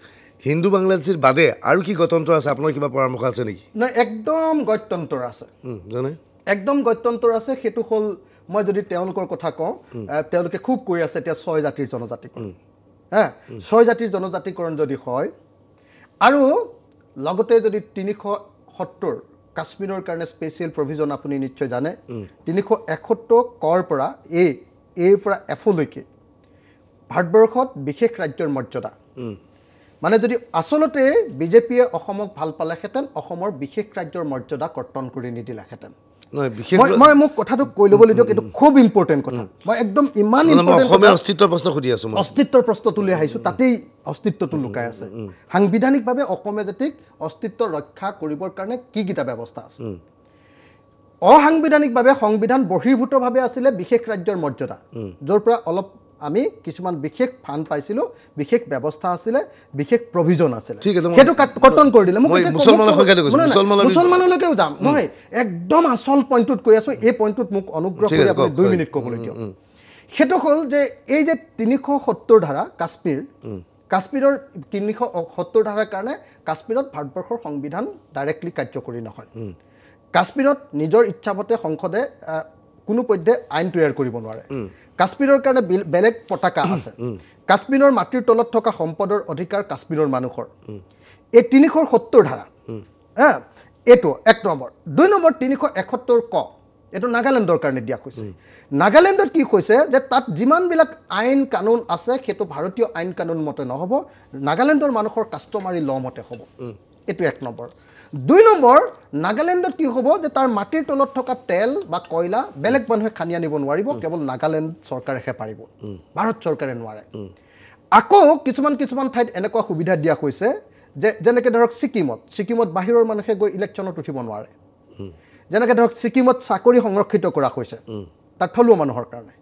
হিন্দু বাংলাদেশীৰ বাদে আৰু কি গণতন্ত্ৰ আছে? আপোনাৰ কিবা পৰামৰ্শ আছে নেকি? নহয় একদম গত্যন্তৰ আছে। জানে? একদম গত্যন্তৰ আছে সেইটো হ'ল মই যদি তেওঁলোকৰ কথা কওঁ তেওঁলোকে খুব কৈ আছে এতিয়া ছয় জাতিৰ জনজাতিকৰণ। হা ছয় জাতিৰ জনজাতিকৰণ যদি হয় আৰু লগতে যদি তিনিশ সত্তৰ কাশ্মীৰৰ কাৰণে স্পেচিয়েল প্ৰভিজন আপুনি নিশ্চয় জানে। তিনিশ এসত্তৰ কৰ পৰা এ এৰ পৰা এফলৈকে ভাৰতবৰ্ষত বিশেষ ৰাজ্যৰ মৰ্যাদা। মানে যদি আচলতে বিজেপিয়ে অসমক ভাল পালেহেঁতেন অসমৰ বিশেষ ৰাজ্যৰ মৰ্যাদা কৰ্তন কৰি নিদিলেহেঁতেন। মই মই মোক কথাটো কৈ ল'বলৈ দিয়ক এইটো খুব ইম্পৰ্টেণ্ট কথা। মই একদম ইমান অস্তিত্বৰ প্ৰশ্ন সুধি আছোঁ অস্তিত্বৰ প্ৰশ্ন তুলি আহিছোঁ তাতেই অস্তিত্বটো লুকাই আছে। সাংবিধানিকভাৱে অসমীয়া জাতিক অস্তিত্ব ৰক্ষা কৰিবৰ কাৰণে কি কেইটা ব্যৱস্থা আছে? অসাংবিধানিকভাৱে সংবিধান বহিৰ্ভূতভাৱে আছিলে বিশেষ ৰাজ্যৰ মৰ্যাদা য'ৰ পৰা অলপ আমি কিছুমান বিশেষ ফান পাইছিলোঁ বিশেষ ব্যৱস্থা আছিলে বিশেষ প্ৰভিজন আছিলে। সেইটো কৰ্তন কৰি দিলে। মুছলমানলৈকেও যাম। নহয় একদম আচল পইণ্টটোত কৈ আছোঁ এই পইণ্টটোত মোক অনুগ্ৰহ কৰি আপুনি দুই। মিনিট ক'বলৈ দিয়ক সেইটো হ'ল যে এই যে তিনিশ সত্তৰ ধাৰা কাশ্মীৰ কাশ্মীৰৰ তিনিশ সত্তৰ ধাৰাৰ কাৰণে কাশ্মীৰত ভাৰতবৰ্ষৰ সংবিধান ডাইৰেক্টলি কাৰ্যকৰী নহয়। কাশ্মীৰত নিজৰ ইচ্ছামতে সংসদে আহ, কোনো পধ্যে আইন তৈয়াৰ কৰিব নোৱাৰে। কাশ্মীৰৰ কাৰণে বিল- বেলেগ পতাকা আছে। কাশ্মীৰৰ মাটিৰ তলত থকা সম্পদৰ অধিকাৰ কাশ্মীৰৰ মানুহৰ। এই তিনিশ সত্তৰ ধাৰা। হা? এইটো এক নম্বৰ। দুই নম্বৰ তিনিশ এসত্তৰ ক। এইটো নাগালেণ্ডৰ কাৰণে দিয়া কৈছে। নাগালেণ্ডত কি কৈছে যে তাত যিমানবিলাক আইন কানুন আছে সেইটো ভাৰতীয় আইন কানুন মতে নহ'ব। নাগালেণ্ডৰ মানুহৰ কাষ্টমাৰী ল মতে হ'ব। এইটো এক নম্বৰ। দুই নম্বৰ নাগালেণ্ডত কি হ'ব যে তাৰ মাটিৰ তলত থকা তেল বা কয়লা বেলেগ মানুহে খানি আনিব নোৱাৰিব কেৱল নাগালেণ্ড চৰকাৰেহে পাৰিব। ভাৰত চৰকাৰে নোৱাৰে। আকৌ কিছুমান কিছুমান ঠাইত এনেকুৱা সুবিধা দিয়া হৈছে যে যেনেকৈ ধৰক ছিকিমত ছিকিমত বাহিৰৰ মানুহে গৈ ইলেকশ্যনত উঠিব নোৱাৰে। যেনেকৈ ধৰক ছিকিমত চাকৰি সংৰক্ষিত কৰা হৈছে তাত থলুৱা মানুহৰ কাৰণে।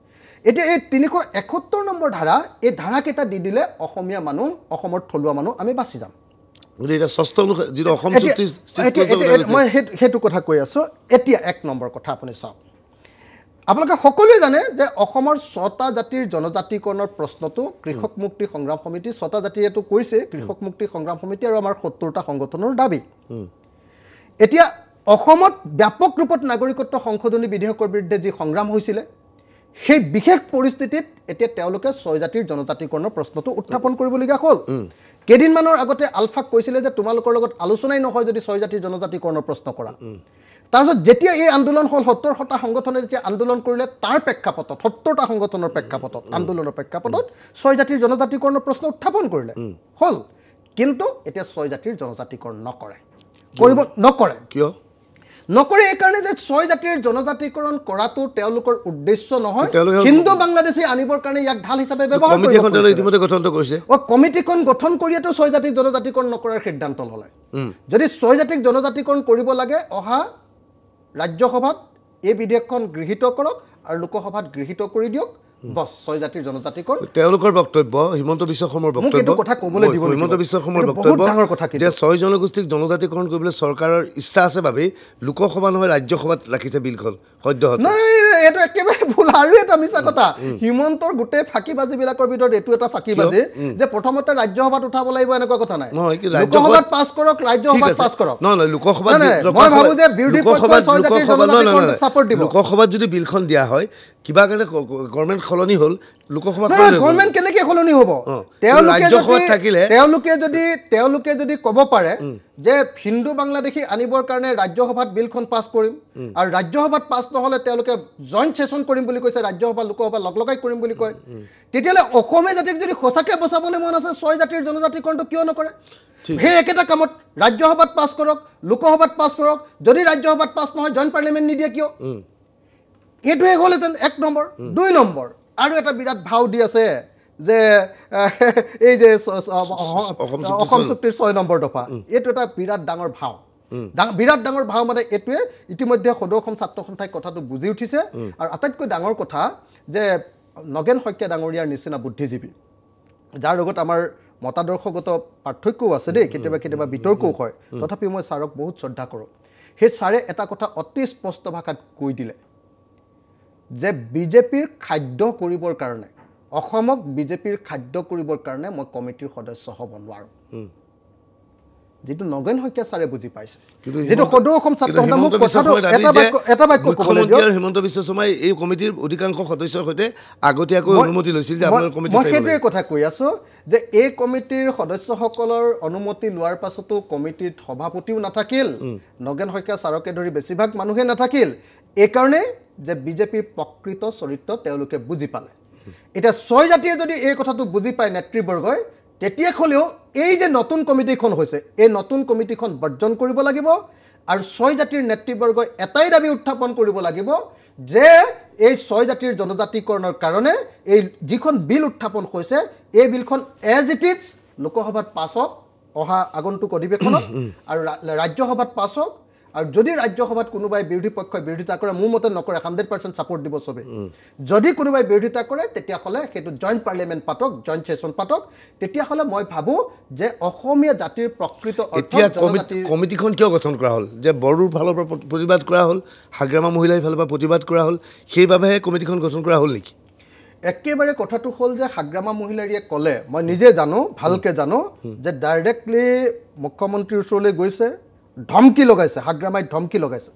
এতিয়া এই তিনিশ এসত্তৰ নম্বৰ ধাৰা এই ধাৰাকেইটা দি দিলে অসমীয়া মানুহ অসমৰ থলুৱা মানুহ আমি বাচি যাম। মই সেইটো কথা কৈ আছোঁ। এতিয়া এক নম্বৰ কথা আপুনি চাওক। আপোনালোকে সকলোৱে জানে যে অসমৰ ছটা জাতিৰ জনজাতিকৰণৰ প্ৰশ্নটো কৃষক মুক্তি সংগ্ৰাম সমিতি ছটা জাতিয়েতো কৈছে কৃষক মুক্তি সংগ্ৰাম সমিতি আৰু আমাৰ সত্তৰটা সংগঠনৰ দাবী। এতিয়া অসমত ব্যাপক ৰূপত নাগৰিকত্ব সংশোধনী বিধেয়কৰ বিৰুদ্ধে যি সংগ্ৰাম হৈছিলে সেই বিশেষ পৰিস্থিতিত এতিয়া তেওঁলোকে ছয় জাতিৰ জনজাতিকৰণৰ প্ৰশ্নটো উত্থাপন কৰিবলগীয়া হ'ল। কেইদিনমানৰ আগতে আলফাক কৈছিলে যে তোমালোকৰ লগত আলোচনাই নহয় যদি ছয় জাতিৰ জনজাতিকৰণৰ প্ৰশ্ন কৰা। তাৰপিছত যেতিয়া এই আন্দোলন হ'ল সত্তৰ শটা সংগঠনে যেতিয়া আন্দোলন কৰিলে তাৰ প্ৰেক্ষাপটত সত্তৰটা সংগঠনৰ প্ৰেক্ষাপটত আন্দোলনৰ প্ৰেক্ষাপটত ছয় জাতিৰ জনজাতিকৰণৰ প্ৰশ্ন উত্থাপন কৰিলে। হ'ল। কিন্তু এতিয়া ছয় জাতিৰ জনজাতিকৰণ নকৰে। কৰিব নকৰে। কিয়? নকৰে এইকাৰণে যে ছয় জাতিৰ জনজাতিকৰণ কৰাটো তেওঁলোকৰ উদ্দেশ্য নহয়। হিন্দু বাংলাদেশী আনিবৰ কাৰণে ইয়াক ঢাল হিচাপে ব্যৱহাৰ কৰিছে। অ কমিটিখন গঠন কৰিয়েতো ছয় জাতিক জনজাতিকৰণ নকৰাৰ সিদ্ধান্ত ল'লে। যদি ছয় জাতিক জনজাতিকৰণ কৰিব লাগে অহা ৰাজ্যসভাত এই বিধেয়কখন গৃহীত কৰক আৰু লোকসভাত গৃহীত কৰি দিয়ক। বছ ছয় জাতিৰ জনজাতিকৰণ তেওঁলোকৰ বক্তব্য হিমন্ত বিশ্ব শৰ্মাৰ বক্তব্য কথা ক'বলৈ দিব হিমন্ত। বিশ্ব শৰ্মাৰ বক্তব্য। যে ছয় জনগোষ্ঠীক জনজাতিকৰণ কৰিবলৈ চৰকাৰৰ ইচ্ছা আছে বাবেই লোকসভা নহয় ৰাজ্যসভাত ৰাখিছে বিলখন সদ্যহতে এইটো একেবাৰে ভুল আৰু এটা মিছা কথা। হিমন্তৰ গোটেই ফাঁকিবাজিবিলাকৰ ভিতৰত এইটো এটা ফাঁকিবাজি যে প্ৰথমতে ৰাজ্যসভাত উঠাব লাগিব এনেকুৱা কথা নাই। লোকসভাত পাছ কৰক ৰাজ্যসভাত পাছ কৰক। লোকসভাত যদি বিলখন দিয়া হয় কিবা কাৰণে গভৰ্ণমেণ্ট সলনি হ'ল লোকসভা নহয়, সলনি নহয়, হ'ল। গভৰ্ণমেণ্ট কেনেকে সলনি হ'ব? তেওঁলোকে থাকিলে- তেওঁলোকে যদি তেওঁলোকে যদি ক'ব পাৰে যে হিন্দু বাংলাদেশী আনিবৰ কাৰণে ৰাজ্যসভাত বিলখন পাছ কৰিম আৰু ৰাজ্যসভাত পাছ নহ'লে তেওঁলোকে জইণ্ট ছেছন কৰিম বুলি কৈছে ৰাজ্যসভা লোকসভা লগ লগাই কৰিম বুলি কয়। তেতিয়াহ'লে অসমীয়া জাতিক যদি সঁচাকৈ বচাবলৈ মন আছে ছয় জাতিৰ জনজাতিকৰণটো কিয় নকৰে? সেই একেটা কামত ৰাজ্যসভাত পাছ কৰক লোকসভাত পাছ কৰক যদি ৰাজ্যসভাত পাছ নহয় জইণ্ট পাৰ্লিয়ামেণ্ট নিদিয়ে কিয়? এইটোৱে হ'লহেঁতেন এক নম্বৰ দুই নম্বৰ। আৰু এটা বিৰাট ভাও দি আছে যে এই যে অসম চুক্তিৰ ছয় নম্বৰ দফা। এইটো এটা বিৰাট ডাঙৰ ভাও। বিৰাট ডাঙৰ ভাও মানে এইটোৱে। ইতিমধ্যে সদৌ অসম ছাত্ৰ সন্থাই কথাটো বুজি উঠিছে। আৰু আটাইতকৈ ডাঙৰ কথা যে নগেন শইকীয়া ডাঙৰীয়াৰ নিচিনা বুদ্ধিজীৱী। যাৰ লগত আমাৰ মতাদৰ্শগত পাৰ্থক্যও আছে দেই কেতিয়াবা কেতিয়াবা বিতৰ্কও হয়। তথাপিও মই ছাৰক বহুত শ্ৰদ্ধা কৰোঁ। সেই ছাৰে এটা কথা অতি স্পষ্ট ভাষাত কৈ দিলে। যে বিজেপিৰ খাদ্য কৰিবৰ কাৰণে অসমক বিজেপিৰ খাদ্য কৰিবৰ কাৰণে মই কমিটিৰ সদস্য হ'ব নোৱাৰোঁ। যিটো নগেন শইকীয়া ছাৰে বুজি পাইছে। যিটো সদৌ অসম ছাত্ৰ হিমন্ত বিশ্ব শৰ্মাই এটা বাক্য হিমন্ত বিশ্ব এই কমিটিৰ অধিকাংশ সদস্যৰ সৈতে আগতীয়াকৈ অনুমতি লৈছিল যে মই- আপোনালোকৰ কমিটি মই সেইটোৱে কথা কৈ আছোঁ যে এই কমিটিৰ সদস্যসকলৰ অনুমতি লোৱাৰ পাছতো কমিটিত সভাপতিও নাথাকিল নগেন শইকীয়া ছাৰকে ধৰি বেছিভাগ মানুহে নাথাকিল। এইকাৰণে যে বিজেপিৰ প্ৰকৃত চৰিত্ৰ তেওঁলোকে বুজি পালে। এতিয়া ছয় জাতিয়ে যদি এই কথাটো বুজি পায় নেতৃবৰ্গই তেতিয়া হ'লেও এই যে নতুন কমিটিখন হৈছে এই নতুন কমিটিখন বৰ্জন কৰিব লাগিব আৰু ছয় জাতিৰ নেতৃবৰ্গই এটাই দাবী উত্থাপন কৰিব লাগিব যে এই ছয় জাতিৰ জনজাতিকৰণৰ কাৰণে এই যিখন বিল উত্থাপন হৈছে এই বিলখন এজ ইট ইজ লোকসভাত পাছ হওক অহা আগন্তুক অধিৱেশনত আৰু ৰাজ্যসভাত পাছ হওক আৰু যদি ৰাজ্যসভাত কোনোবাই বিৰোধী পক্ষই বিৰোধিতা কৰে মোৰ মতে নকৰে হাণ্ড্ৰেড পাৰ্চেণ্ট ছাপৰ্ট দিব চবে। যদি কোনোবাই বিৰোধিতা কৰে তেতিয়াহ'লে সেইটো জইণ্ট পাৰ্লিয়ামেণ্ট পাতক জইণ্ট ছেছন পাতক। তেতিয়াহ'লে মই ভাবোঁ যে অসমীয়া জাতিৰ প্ৰকৃত এতিয়া কমিটিখন কিয় গঠন কৰা হ'ল? যে বড়োৰ ফালৰ প্ৰ- প্ৰতিবাদ কৰা হ'ল হাগ্ৰামা মহিলাৰ ফালৰ পৰা প্ৰতিবাদ কৰা হ'ল সেইবাবেহে কমিটিখন গঠন কৰা হ'ল নেকি? একেবাৰে কথাটো হ'ল যে হাগ্ৰামা মহিলাৰীয়ে ক'লে মই নিজে জানো ভালকৈ জানো যে ডাইৰেক্টলি মুখ্যমন্ত্ৰীৰ ওচৰলৈ গৈছে ধমকি লগাইছে হাগ্ৰামাই ধমকি লগাইছে।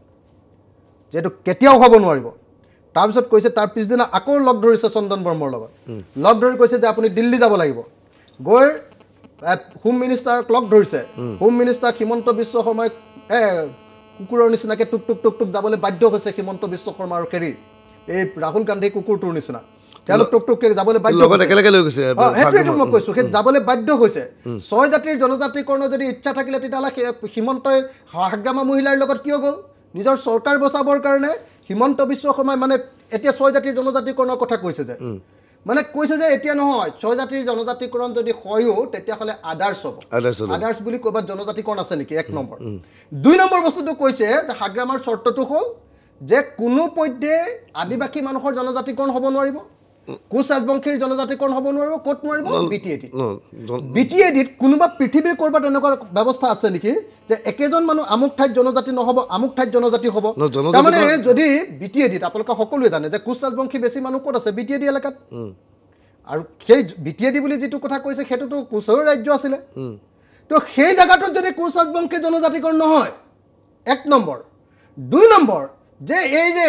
যিহেতু কেতিয়াও হ'ব নোৱাৰিব। তাৰপিছত কৈছে তাৰ পিছদিনা আকৌ লগ ধৰিছে চন্দন বৰ্মৰ লগত। লগ ধৰি কৈছে যে আপুনি দিল্লী যাব লাগিব। গৈ হোম মিনিষ্টাৰক লগ ধৰিছে। হোম মিনিষ্টাৰ হিমন্ত বিশ্ব শৰ্মাই এ কুকুৰৰ নিচিনাকৈ টুক টুক টুক টুক যাবলৈ বাধ্য হৈছে হিমন্ত বিশ্ব শৰ্মা আৰু কেৰি এই ৰাহুল গান্ধী কুকুৰটোৰ নিচিনা। তেওঁলোক টুক যাবলৈ বাধ্য। একেলগে লৈ গৈছে অ, সেইটোৱেতো মই। কৈছোঁ। সেই যাবলৈ বাধ্য হৈছে। ছয় জাতিৰ জনজাতিকৰণৰ যদি ইচ্ছা থাকিলে তেতিয়াহ'লে সেই হিমন্তই হাগ্ৰামা মহিলাৰ লগত কিয় গ'ল? নিজৰ চৰকাৰ বচাবৰ কাৰণে হিমন্ত বিশ্ব শৰ্মাই মানে এতিয়া ছয় জাতিৰ জনজাতিকৰণৰ কথা কৈছে যে। মানে কৈছে যে এতিয়া নহয় ছয় জাতিৰ জনজাতিকৰণ যদি হয়ো তেতিয়াহ'লে আদাৰ্ছ হ'ব। আদাৰ্ছ বুলি ক'ৰবাত জনজাতিকৰণ আছে নেকি? এক নম্বৰ। দুই নম্বৰ বস্তুটো কৈছে যে হাগ্ৰামাৰ চৰ্তটো হ'ল যে কোনো পধ্যে আদিবাসী মানুহৰ জনজাতিকৰণ হ'ব নোৱাৰিব। কোচ ৰাজবংশীৰ জনজাতিকৰণ হ'ব নোৱাৰিব ক'ত নোৱাৰিব? বি টি এ ডিত বি টি এ ডিত কোনোবা পৃথিৱীৰ ক'ৰবাত এনেকুৱা ব্যৱস্থা আছে নেকি যে একেজন মানুহ আমুক ঠাইত জনজাতি নহ'ব আমুক ঠাইত জনজাতি হ'ব? তাৰমানে যদি বি টি এ ডিত আপোনালোকে সকলোৱে জানে যে কোচ ৰাজবংশী বেছি মানুহ ক'ত আছে? বি টি এ ডি এলেকাত। আৰু সেই বি টি এ ডি বুলি যিটো কথা কৈছে সেইটোতো কোচৰ ৰাজ্য আছিলে। তো সেই জেগাটোত যদি কোচ ৰাজবংশী জনজাতিকৰণ নহয় এক নম্বৰ। দুই নম্বৰ যে এই যে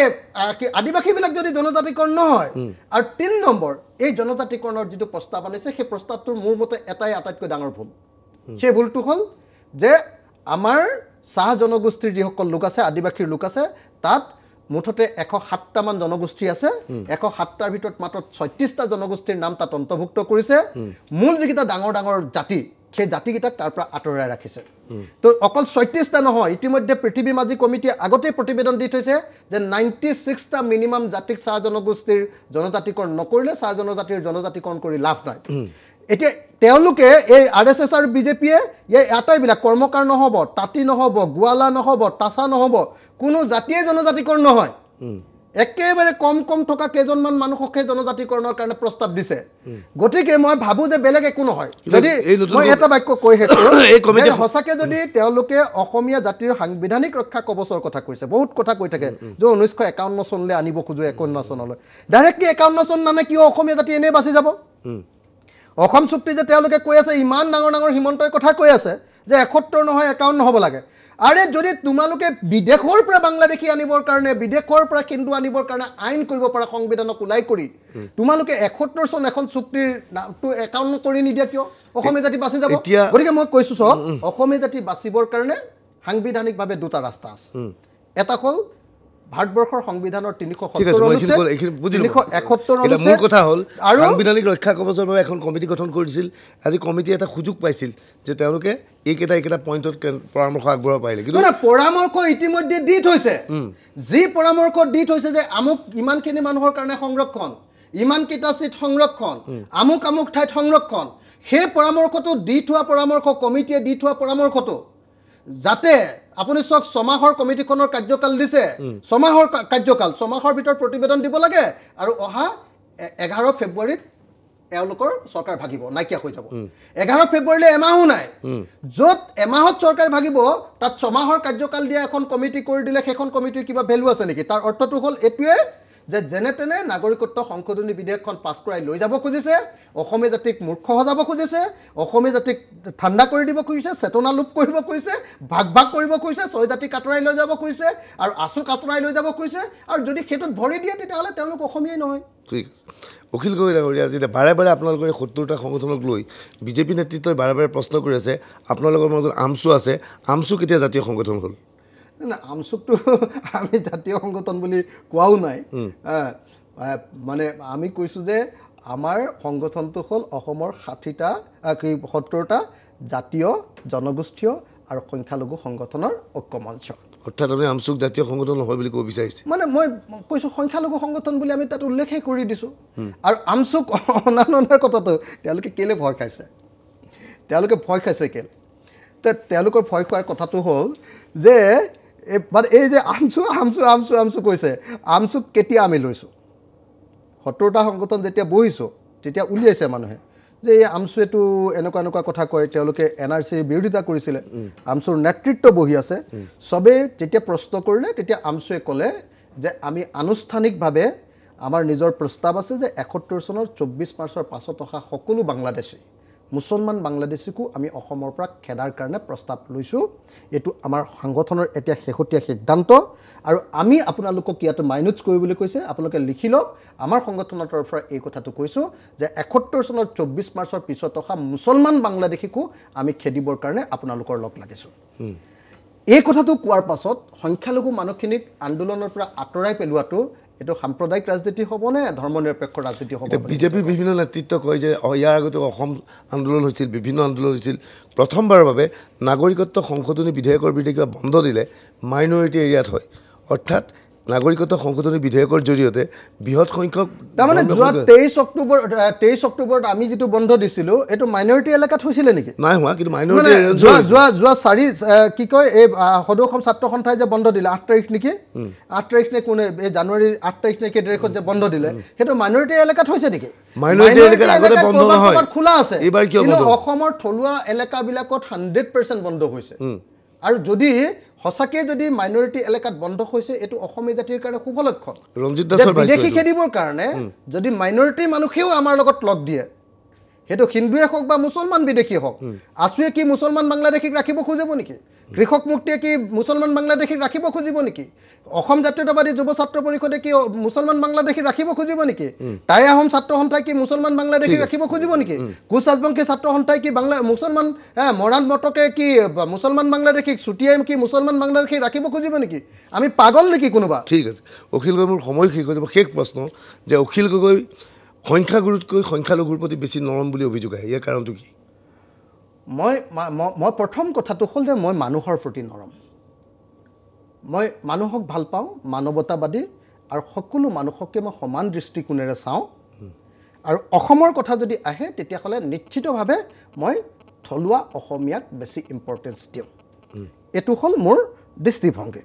আদিবাসীবিলাক যদি জনজাতিকৰণ নহয় আৰু তিনি নম্বৰ এই জনজাতিকৰণৰ যিটো প্ৰস্তাৱ আনিছে সেই প্ৰস্তাৱটোৰ মোৰ মতে এটাই আটাইতকৈ ডাঙৰ ভুল। সেই ভুলটো হ'ল যে আমাৰ চাহ জনগোষ্ঠীৰ যিসকল লোক আছে আদিবাসীৰ লোক আছে তাত মুঠতে এশ সাতটামান জনগোষ্ঠী আছে এশ সাতটাৰ ভিতৰত মাত্ৰ ছয়ত্ৰিছটা জনগোষ্ঠীৰ নাম তাত অন্তৰ্ভুক্ত কৰিছে। মূল যিকেইটা ডাঙৰ ডাঙৰ জাতি সেই জাতিকেইটাক তাৰ পৰা আঁতৰাই ৰাখিছে। তো অকল ছয়ত্ৰিছটা নহয় ইতিমধ্যে পৃথিৱী মাজী কমিটিয়ে আগতেই প্ৰতিবেদন দি থৈছে যে নাইণ্টি ছিক্সটা মিনিমাম জাতিক চাহ জনগোষ্ঠীৰ জনজাতিকৰণ নকৰিলে চাহ জনজাতিৰ জনজাতিকৰণ কৰি লাভ নাই। এতিয়া তেওঁলোকে এই আৰ এছ এছ আৰু বিজেপিয়ে এই আটাইবিলাক কৰ্মকাৰ নহ'ব তাঁতী নহ'ব গোৱালা নহ'ব তাচা নহ'ব কোনো জাতিয়ে জনজাতিকৰণ নহয়। একেবাৰে কম কম থকা কেইজনমান মানুহকহে জনজাতিকৰণৰ কাৰণে প্ৰস্তাৱ দিছে। গতিকে মই ভাবোঁ যে বেলেগ একো নহয়। যদি মই এটা বাক্য কৈ শেষ কৰোঁ। সঁচাকৈ যদি তেওঁলোকে অসমীয়া জাতিৰ সাংবিধানিক ৰক্ষা কবচৰ কথা কৈছে বহুত কথা কৈ থাকে যে ঊনৈছশ একাৱন্ন চনলৈ আনিব খোজো একাৱন্ন চনলৈ। ডাইৰেক্টলি একাৱন্ন চন নানে কিয় অসমীয়া জাতি এনেই বাচি যাব? অসম চুক্তি যে তেওঁলোকে কৈ আছে ইমান ডাঙৰ ডাঙৰ হিমন্তই কথা কৈ আছে যে এসত্তৰ নহয় একাৱন্ন হ'ব লাগে। আৰে যদি তোমালোকে বিদেশৰ পৰা বাংলাদেশী আনিবৰ কাৰণে বিদেশৰ পৰা হিন্দু আনিবৰ কাৰণে আইন কৰিব পৰা সংবিধানক ওলাই কৰি তোমালোকে এসত্তৰ চন এখন চুক্তিৰ নামটো একাৱন্ন কৰি নিদিয়া কিয়? অসমীয়া জাতি বাচি যাব। গতিকে মই কৈছোঁ চব অসমীয়া জাতি বাচিবৰ কাৰণে সাংবিধানিকভাৱে দুটা ৰাস্তা আছে। এটা হ'ল ভাৰতবৰ্ষৰ সংবিধানৰ তিনিশ এসত্তৰ মূল কথা হ'ল আৰু সাংবিধানিক ৰক্ষা কবচৰ বাবে এখন কমিটি গঠন কৰিছিল। আজি কমিটিয়ে এটা সুযোগ পাইছিল যে তেওঁলোকে এইকেইটা এইকেইটা পইণ্টত পৰামৰ্শ আগবঢ়াব পাৰিলে। কিন্তু পৰামৰ্শ ইতিমধ্যে দি থৈছে। যি পৰামৰ্শ দি থৈছে যে আমুক ইমানখিনি মানুহৰ কাৰণে সংৰক্ষণ ইমানকেইটা চিট সংৰক্ষণ আমুক আমুক ঠাইত সংৰক্ষণ সেই পৰামৰ্শটো দি থোৱা পৰামৰ্শ কমিটিয়ে দি থোৱা পৰামৰ্শটো যাতে আপুনি চাওক ছমাহৰ কমিটিখনৰ কাৰ্যকাল দিছে। ছমাহৰ কাৰ্যকাল ছমাহৰ ভিতৰত প্ৰতিবেদন দিব লাগে আৰু অহা এঘাৰ ফেব্ৰুৱাৰীত এওঁলোকৰ চৰকাৰ ভাগিব নাইকিয়া হৈ যাব। এঘাৰ ফেব্ৰুৱাৰীলৈ এমাহো নাই। য'ত এমাহত চৰকাৰ ভাগিব তাত ছমাহৰ কাৰ্যকাল দিয়া এখন কমিটি কৰি দিলে সেইখন কমিটিৰ কিবা ভেলু আছে নেকি? তাৰ অৰ্থটো হ'ল এইটোৱে যে যেনে তেনে নাগৰিকত্ব সংশোধনী বিধেয়কখন পাছ কৰাই লৈ যাব খুজিছে অসমীয়া জাতিক মূৰ্খ সজাব খুজিছে অসমীয়া জাতিক ঠাণ্ডা কৰি দিব খুজিছে চেতনা লোপ কৰিব খুজিছে ভাগ ভাগ কৰিব খুজিছে ছয় জাতিক আঁতৰাই লৈ যাব খুজিছে আৰু আচুক আঁতৰাই লৈ যাব খুজিছে আৰু যদি সেইটোত ভৰি দিয়ে তেতিয়াহ'লে তেওঁলোক অসমীয়াই নহয়। ঠিক আছে। অখিল গগৈ ডাঙৰীয়া যেতিয়া বাৰে বাৰে আপোনালোকৰ এই সত্তৰটা সংগঠনক লৈ বিজেপি নেতৃত্বই বাৰে বাৰে প্ৰশ্ন কৰি আছে আপোনালোকৰ মাজত আমচু আছে আমচু কেতিয়া জাতীয় সংগঠন হ'ল? আমচুকটো আমি জাতীয় সংগঠন বুলি কোৱাও নাই। মানে আমি কৈছোঁ যে আমাৰ সংগঠনটো হ'ল অসমৰ ষাঠিটা কি সত্তৰটা জাতীয় জনগোষ্ঠীয় আৰু সংখ্যালঘু সংগঠনৰ ঐক্যমঞ্চ। অৰ্থাৎ আপুনি আমচুক জাতীয় সংগঠন নহয় বুলি ক'ব বিচাৰিছে? মানে মই কৈছোঁ সংখ্যালঘু সংগঠন বুলি আমি তাত উল্লেখেই কৰি দিছোঁ। আৰু আমচুক অনা ননাৰ কথাটো তেওঁলোকে কেলৈ ভয় খাইছে? তেওঁলোকে ভয় খাইছে কেলৈ? তেওঁলোকৰ ভয় খোৱাৰ কথাটো হ'ল যে এই মানে এই যে আমচু আমচু আমচু আমচু কৈছে আমচুক কেতিয়া আমি লৈছোঁ? সত্তৰটা সংগঠন যেতিয়া বহিছোঁ তেতিয়া উলিয়াইছে মানুহে যে এই আমচুৱেটো এনেকুৱা এনেকুৱা কথা কয় তেওঁলোকে এন আৰ চিৰ বিৰোধিতা কৰিছিলে আমচুৰ নেতৃত্ব বহি আছে। চবেই যেতিয়া প্ৰশ্ন কৰিলে তেতিয়া আমচুৱে ক'লে যে আমি আনুষ্ঠানিকভাৱে আমাৰ নিজৰ প্ৰস্তাৱ আছে যে এসত্তৰ চনৰ চৌব্বিছ মাৰ্চৰ পাছত অহা সকলো বাংলাদেশী মুছলমান বাংলাদেশীকো আমি অসমৰ পৰা খেদাৰ কাৰণে প্ৰস্তাৱ লৈছোঁ। এইটো আমাৰ সংগঠনৰ এতিয়া শেহতীয়া সিদ্ধান্ত। আৰু আমি আপোনালোকক ইয়াতে মাইনুটছ কৰিবলৈ কৈছে আপোনালোকে লিখি লওক। আমাৰ সংগঠনৰ তৰফৰ পৰা এই কথাটো কৈছোঁ যে এসত্তৰ চনৰ চৌব্বিছ মাৰ্চৰ পিছত অহা মুছলমান বাংলাদেশীকো আমি খেদিবৰ কাৰণে আপোনালোকৰ লগ লাগিছোঁ। এই কথাটো কোৱাৰ পাছত সংখ্যালঘু মানুহখিনিক আন্দোলনৰ পৰা আঁতৰাই পেলোৱাটো এইটো সাম্প্ৰদায়িক ৰাজনীতি হ'বনে? ধৰ্ম নিৰপেক্ষ ৰাজনীতি হ'ব বিজেপিৰ বিভিন্ন নেতৃত্ব কয় যে ইয়াৰ আগতে অসম আন্দোলন হৈছিল বিভিন্ন আন্দোলন হৈছিল। প্ৰথমবাৰৰ বাবে নাগৰিকত্ব সংশোধনী বিধেয়কৰ বিৰুদ্ধে কিবা বন্ধ দিলে মাইনৰিটি এৰিয়াত হয়। অৰ্থাৎ নাগৰিকত্ব সংশোধনী বিধেয়কৰ জৰিয়তে বৃহৎ সংখ্যক তাৰমানে যোৱা তেইছ অক্টোবৰ তেইছ অক্টোবৰত আমি যিটো বন্ধ দিছিলোঁ এইটো মাইনৰিটি এলেকাত হৈছিলে নেকি? নাই হোৱা কিন্তু মাইনৰিটি যোৱা যোৱা চাৰি কি কয় এই সদৌ অসম ছাত্ৰ সন্থাই যে বন্ধ দিলে আঠ তাৰিখ নেকি? আঠ তাৰিখ নে কোনে এই জানুৱাৰীৰ আঠ তাৰিখ নে কেই তাৰিখত যে বন্ধ দিলে সেইটো মাইনৰিটি এলেকাত হৈছে নেকি? খোলা আছে? অসমৰ থলুৱা এলেকাবিলাকত হাণ্ড্ৰেড পাৰ্চেণ্ট বন্ধ হৈছে। আৰু যদি সঁচাকৈ যদি মাইনৰিটি এলেকাত বন্ধ হৈছে এইটো অসমীয়া জাতিৰ কাৰণে শুভ লক্ষণ বিদেশী। খেদিবৰ কাৰণে যদি মাইনৰিটি মানুহেও আমাৰ লগত লগ দিয়ে সেইটো হিন্দুৱে হওক বা মুছলমান বিদেশী হওক আছুৱে কি মুছলমান বাংলাদেশীক ৰাখিব খুজিব নেকি? কৃষক মুক্তিয়ে কি মুছলমান বাংলাদেশীক ৰাখিব খুজিব নেকি? অসম জাতীয়তাবাদী যুৱ ছাত্ৰ পৰিষদে কি মুছলমান বাংলাদেশীক ৰাখিব খুজিব নেকি? টাই আহোম ছাত্ৰ সন্থাই কি মুছলমান বাংলাদেশীক ৰাখিব খুজিব নেকি? কোচ ৰাজবংশী ছাত্ৰ সন্থাই কি বাংলা মুছলমান মৰাণ মটকে কি মুছলমান বাংলাদেশীক চুটিয়াই কি মুছলমান বাংলাদেশীক ৰাখিব খুজিব নেকি? আমি পাগল নেকি কোনোবা? ঠিক আছে। অখিল গগৈ মোৰ সময় শেষ হৈ যাব। শেষ প্ৰশ্ন যে অখিল গগৈ সংখ্যাগুৰুতকৈ সংখ্যালঘুৰ প্ৰতি বেছি নৰম বুলি অভিযোগ আহে। ইয়াৰ কাৰণটো কি? মই মই প্ৰথম কথাটো হ'ল যে মই মানুহৰ প্ৰতি নৰম। মই মানুহক ভাল পাওঁ মানৱতাবাদী আৰু সকলো মানুহকে মই সমান দৃষ্টিকোণেৰে চাওঁ। আৰু অসমৰ কথা যদি আহে তেতিয়াহ'লে নিশ্চিতভাৱে মই থলুৱা অসমীয়াক বেছি ইম্পৰ্টেঞ্চ দিওঁ। এইটো হ'ল মোৰ দৃষ্টিভংগী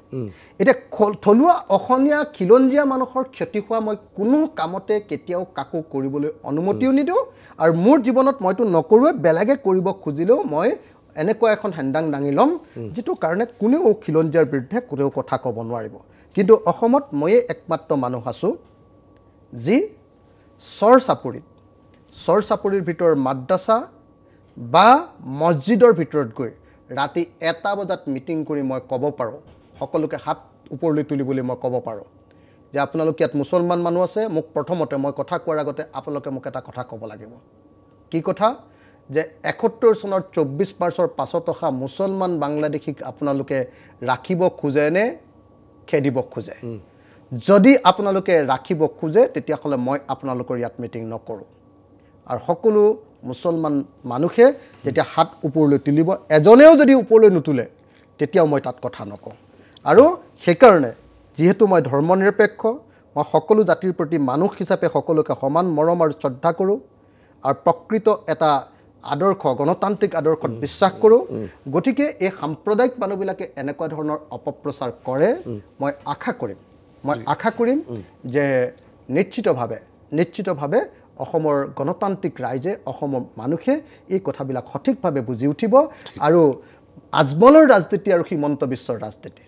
এতিয়া থলুৱা অসমীয়া খিলঞ্জীয়া মানুহৰ ক্ষতি হোৱা মই কোনো কামতে কেতিয়াও কাকো কৰিবলৈ অনুমতিও নিদিওঁ আৰু মোৰ জীৱনত মইতো নকৰোৱে বেলেগে কৰিব খুজিলেও মই এনেকুৱা এখন হেন্দাং দাঙি ল'ম যিটো কাৰণে কোনেও খিলঞ্জীয়াৰ বিৰুদ্ধে কোনেও কথা ক'ব নোৱাৰিব। কিন্তু অসমত ময়েই একমাত্ৰ মানুহ আছোঁ যি চৰ চাপৰিত চৰ চাপৰিৰ ভিতৰত মাদ্ৰাছা বা মছজিদৰ ভিতৰত গৈ ৰাতি এটা বজাত মিটিং কৰি মই ক'ব পাৰোঁ। সকলোকে হাত ওপৰলৈ তুলিবলৈ মই ক'ব পাৰোঁ। যে আপোনালোক ইয়াত মুছলমান মানুহ আছে মোক প্ৰথমতে মই কথা কোৱাৰ আগতে আপোনালোকে মোক এটা কথা ক'ব লাগিব। কি কথা? যে এসত্তৰ চনৰ চৌব্বিছ মাৰ্চৰ পাছত অহা মুছলমান বাংলাদেশীক আপোনালোকে ৰাখিব খোজেনে খেদিব খোজে? যদি আপোনালোকে ৰাখিব খোজে তেতিয়াহ'লে মই আপোনালোকৰ ইয়াত মিটিং নকৰোঁ। আৰু সকলো মুছলমান মানুহে যেতিয়া হাত ওপৰলৈ তুলিব এজনেও যদি ওপৰলৈ নুতুলে তেতিয়াও মই তাত কথা নকওঁ। আৰু সেইকাৰণে যিহেতু মই ধৰ্ম নিৰপেক্ষ মই সকলো জাতিৰ প্ৰতি মানুহ হিচাপে সকলোকে সমান মৰম আৰু শ্ৰদ্ধা কৰোঁ আৰু প্ৰকৃত এটা আদৰ্শ গণতান্ত্ৰিক আদৰ্শত বিশ্বাস কৰোঁ। গতিকে এই সাম্প্ৰদায়িক মানুহবিলাকে এনেকুৱা ধৰণৰ অপপ্ৰচাৰ কৰে মই আশা কৰিম। মই আশা কৰিম যে নিশ্চিতভাৱে নিশ্চিতভাৱে অসমৰ গণতান্ত্ৰিক ৰাইজে অসমৰ মানুহে এই কথাবিলাক সঠিকভাৱে বুজি উঠিব আৰু আজমলৰ ৰাজনীতি আৰু হিমন্ত বিশ্বৰ ৰাজনীতি।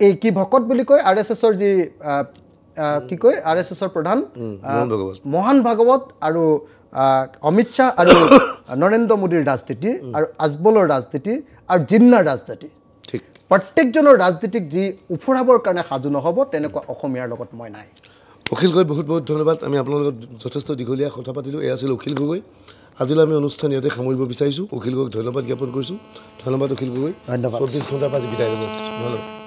এই কি ভকত বুলি কয়? আৰ এছ এছৰ যি কি কয়? আৰ এছ এছৰ প্ৰধান মোহন ভাগৱত। আৰু অমিত শ্বাহ আৰু নৰেন্দ্ৰ মোদীৰ ৰাজনীতি আৰু আজমলৰ ৰাজনীতি আৰু জিন্নাৰ ৰাজনীতি। প্ৰত্যেকজনৰ ৰাজনীতিক যি উফৰাবৰ কাৰণে সাজু নহ'ব তেনেকুৱা অসমীয়াৰ লগত মই নাই। অখিল গগৈ বহুত বহুত ধন্যবাদ। আমি আপোনাৰ লগত যথেষ্ট দীঘলীয়া কথা পাতিলোঁ। এয়া আছিল অখিল গগৈ। আজিলৈ আমি অনুষ্ঠান ইয়াতে সামৰিব বিচাৰিছোঁ। অখিল গগৈক ধন্যবাদ জ্ঞাপন কৰিছোঁ। ধন্যবাদ অখিল গগৈ। ধন্যবাদ। চৌব্বিছ ঘণ্টাৰ পৰা আজি বিদায় ল'ব ধন্যবাদ।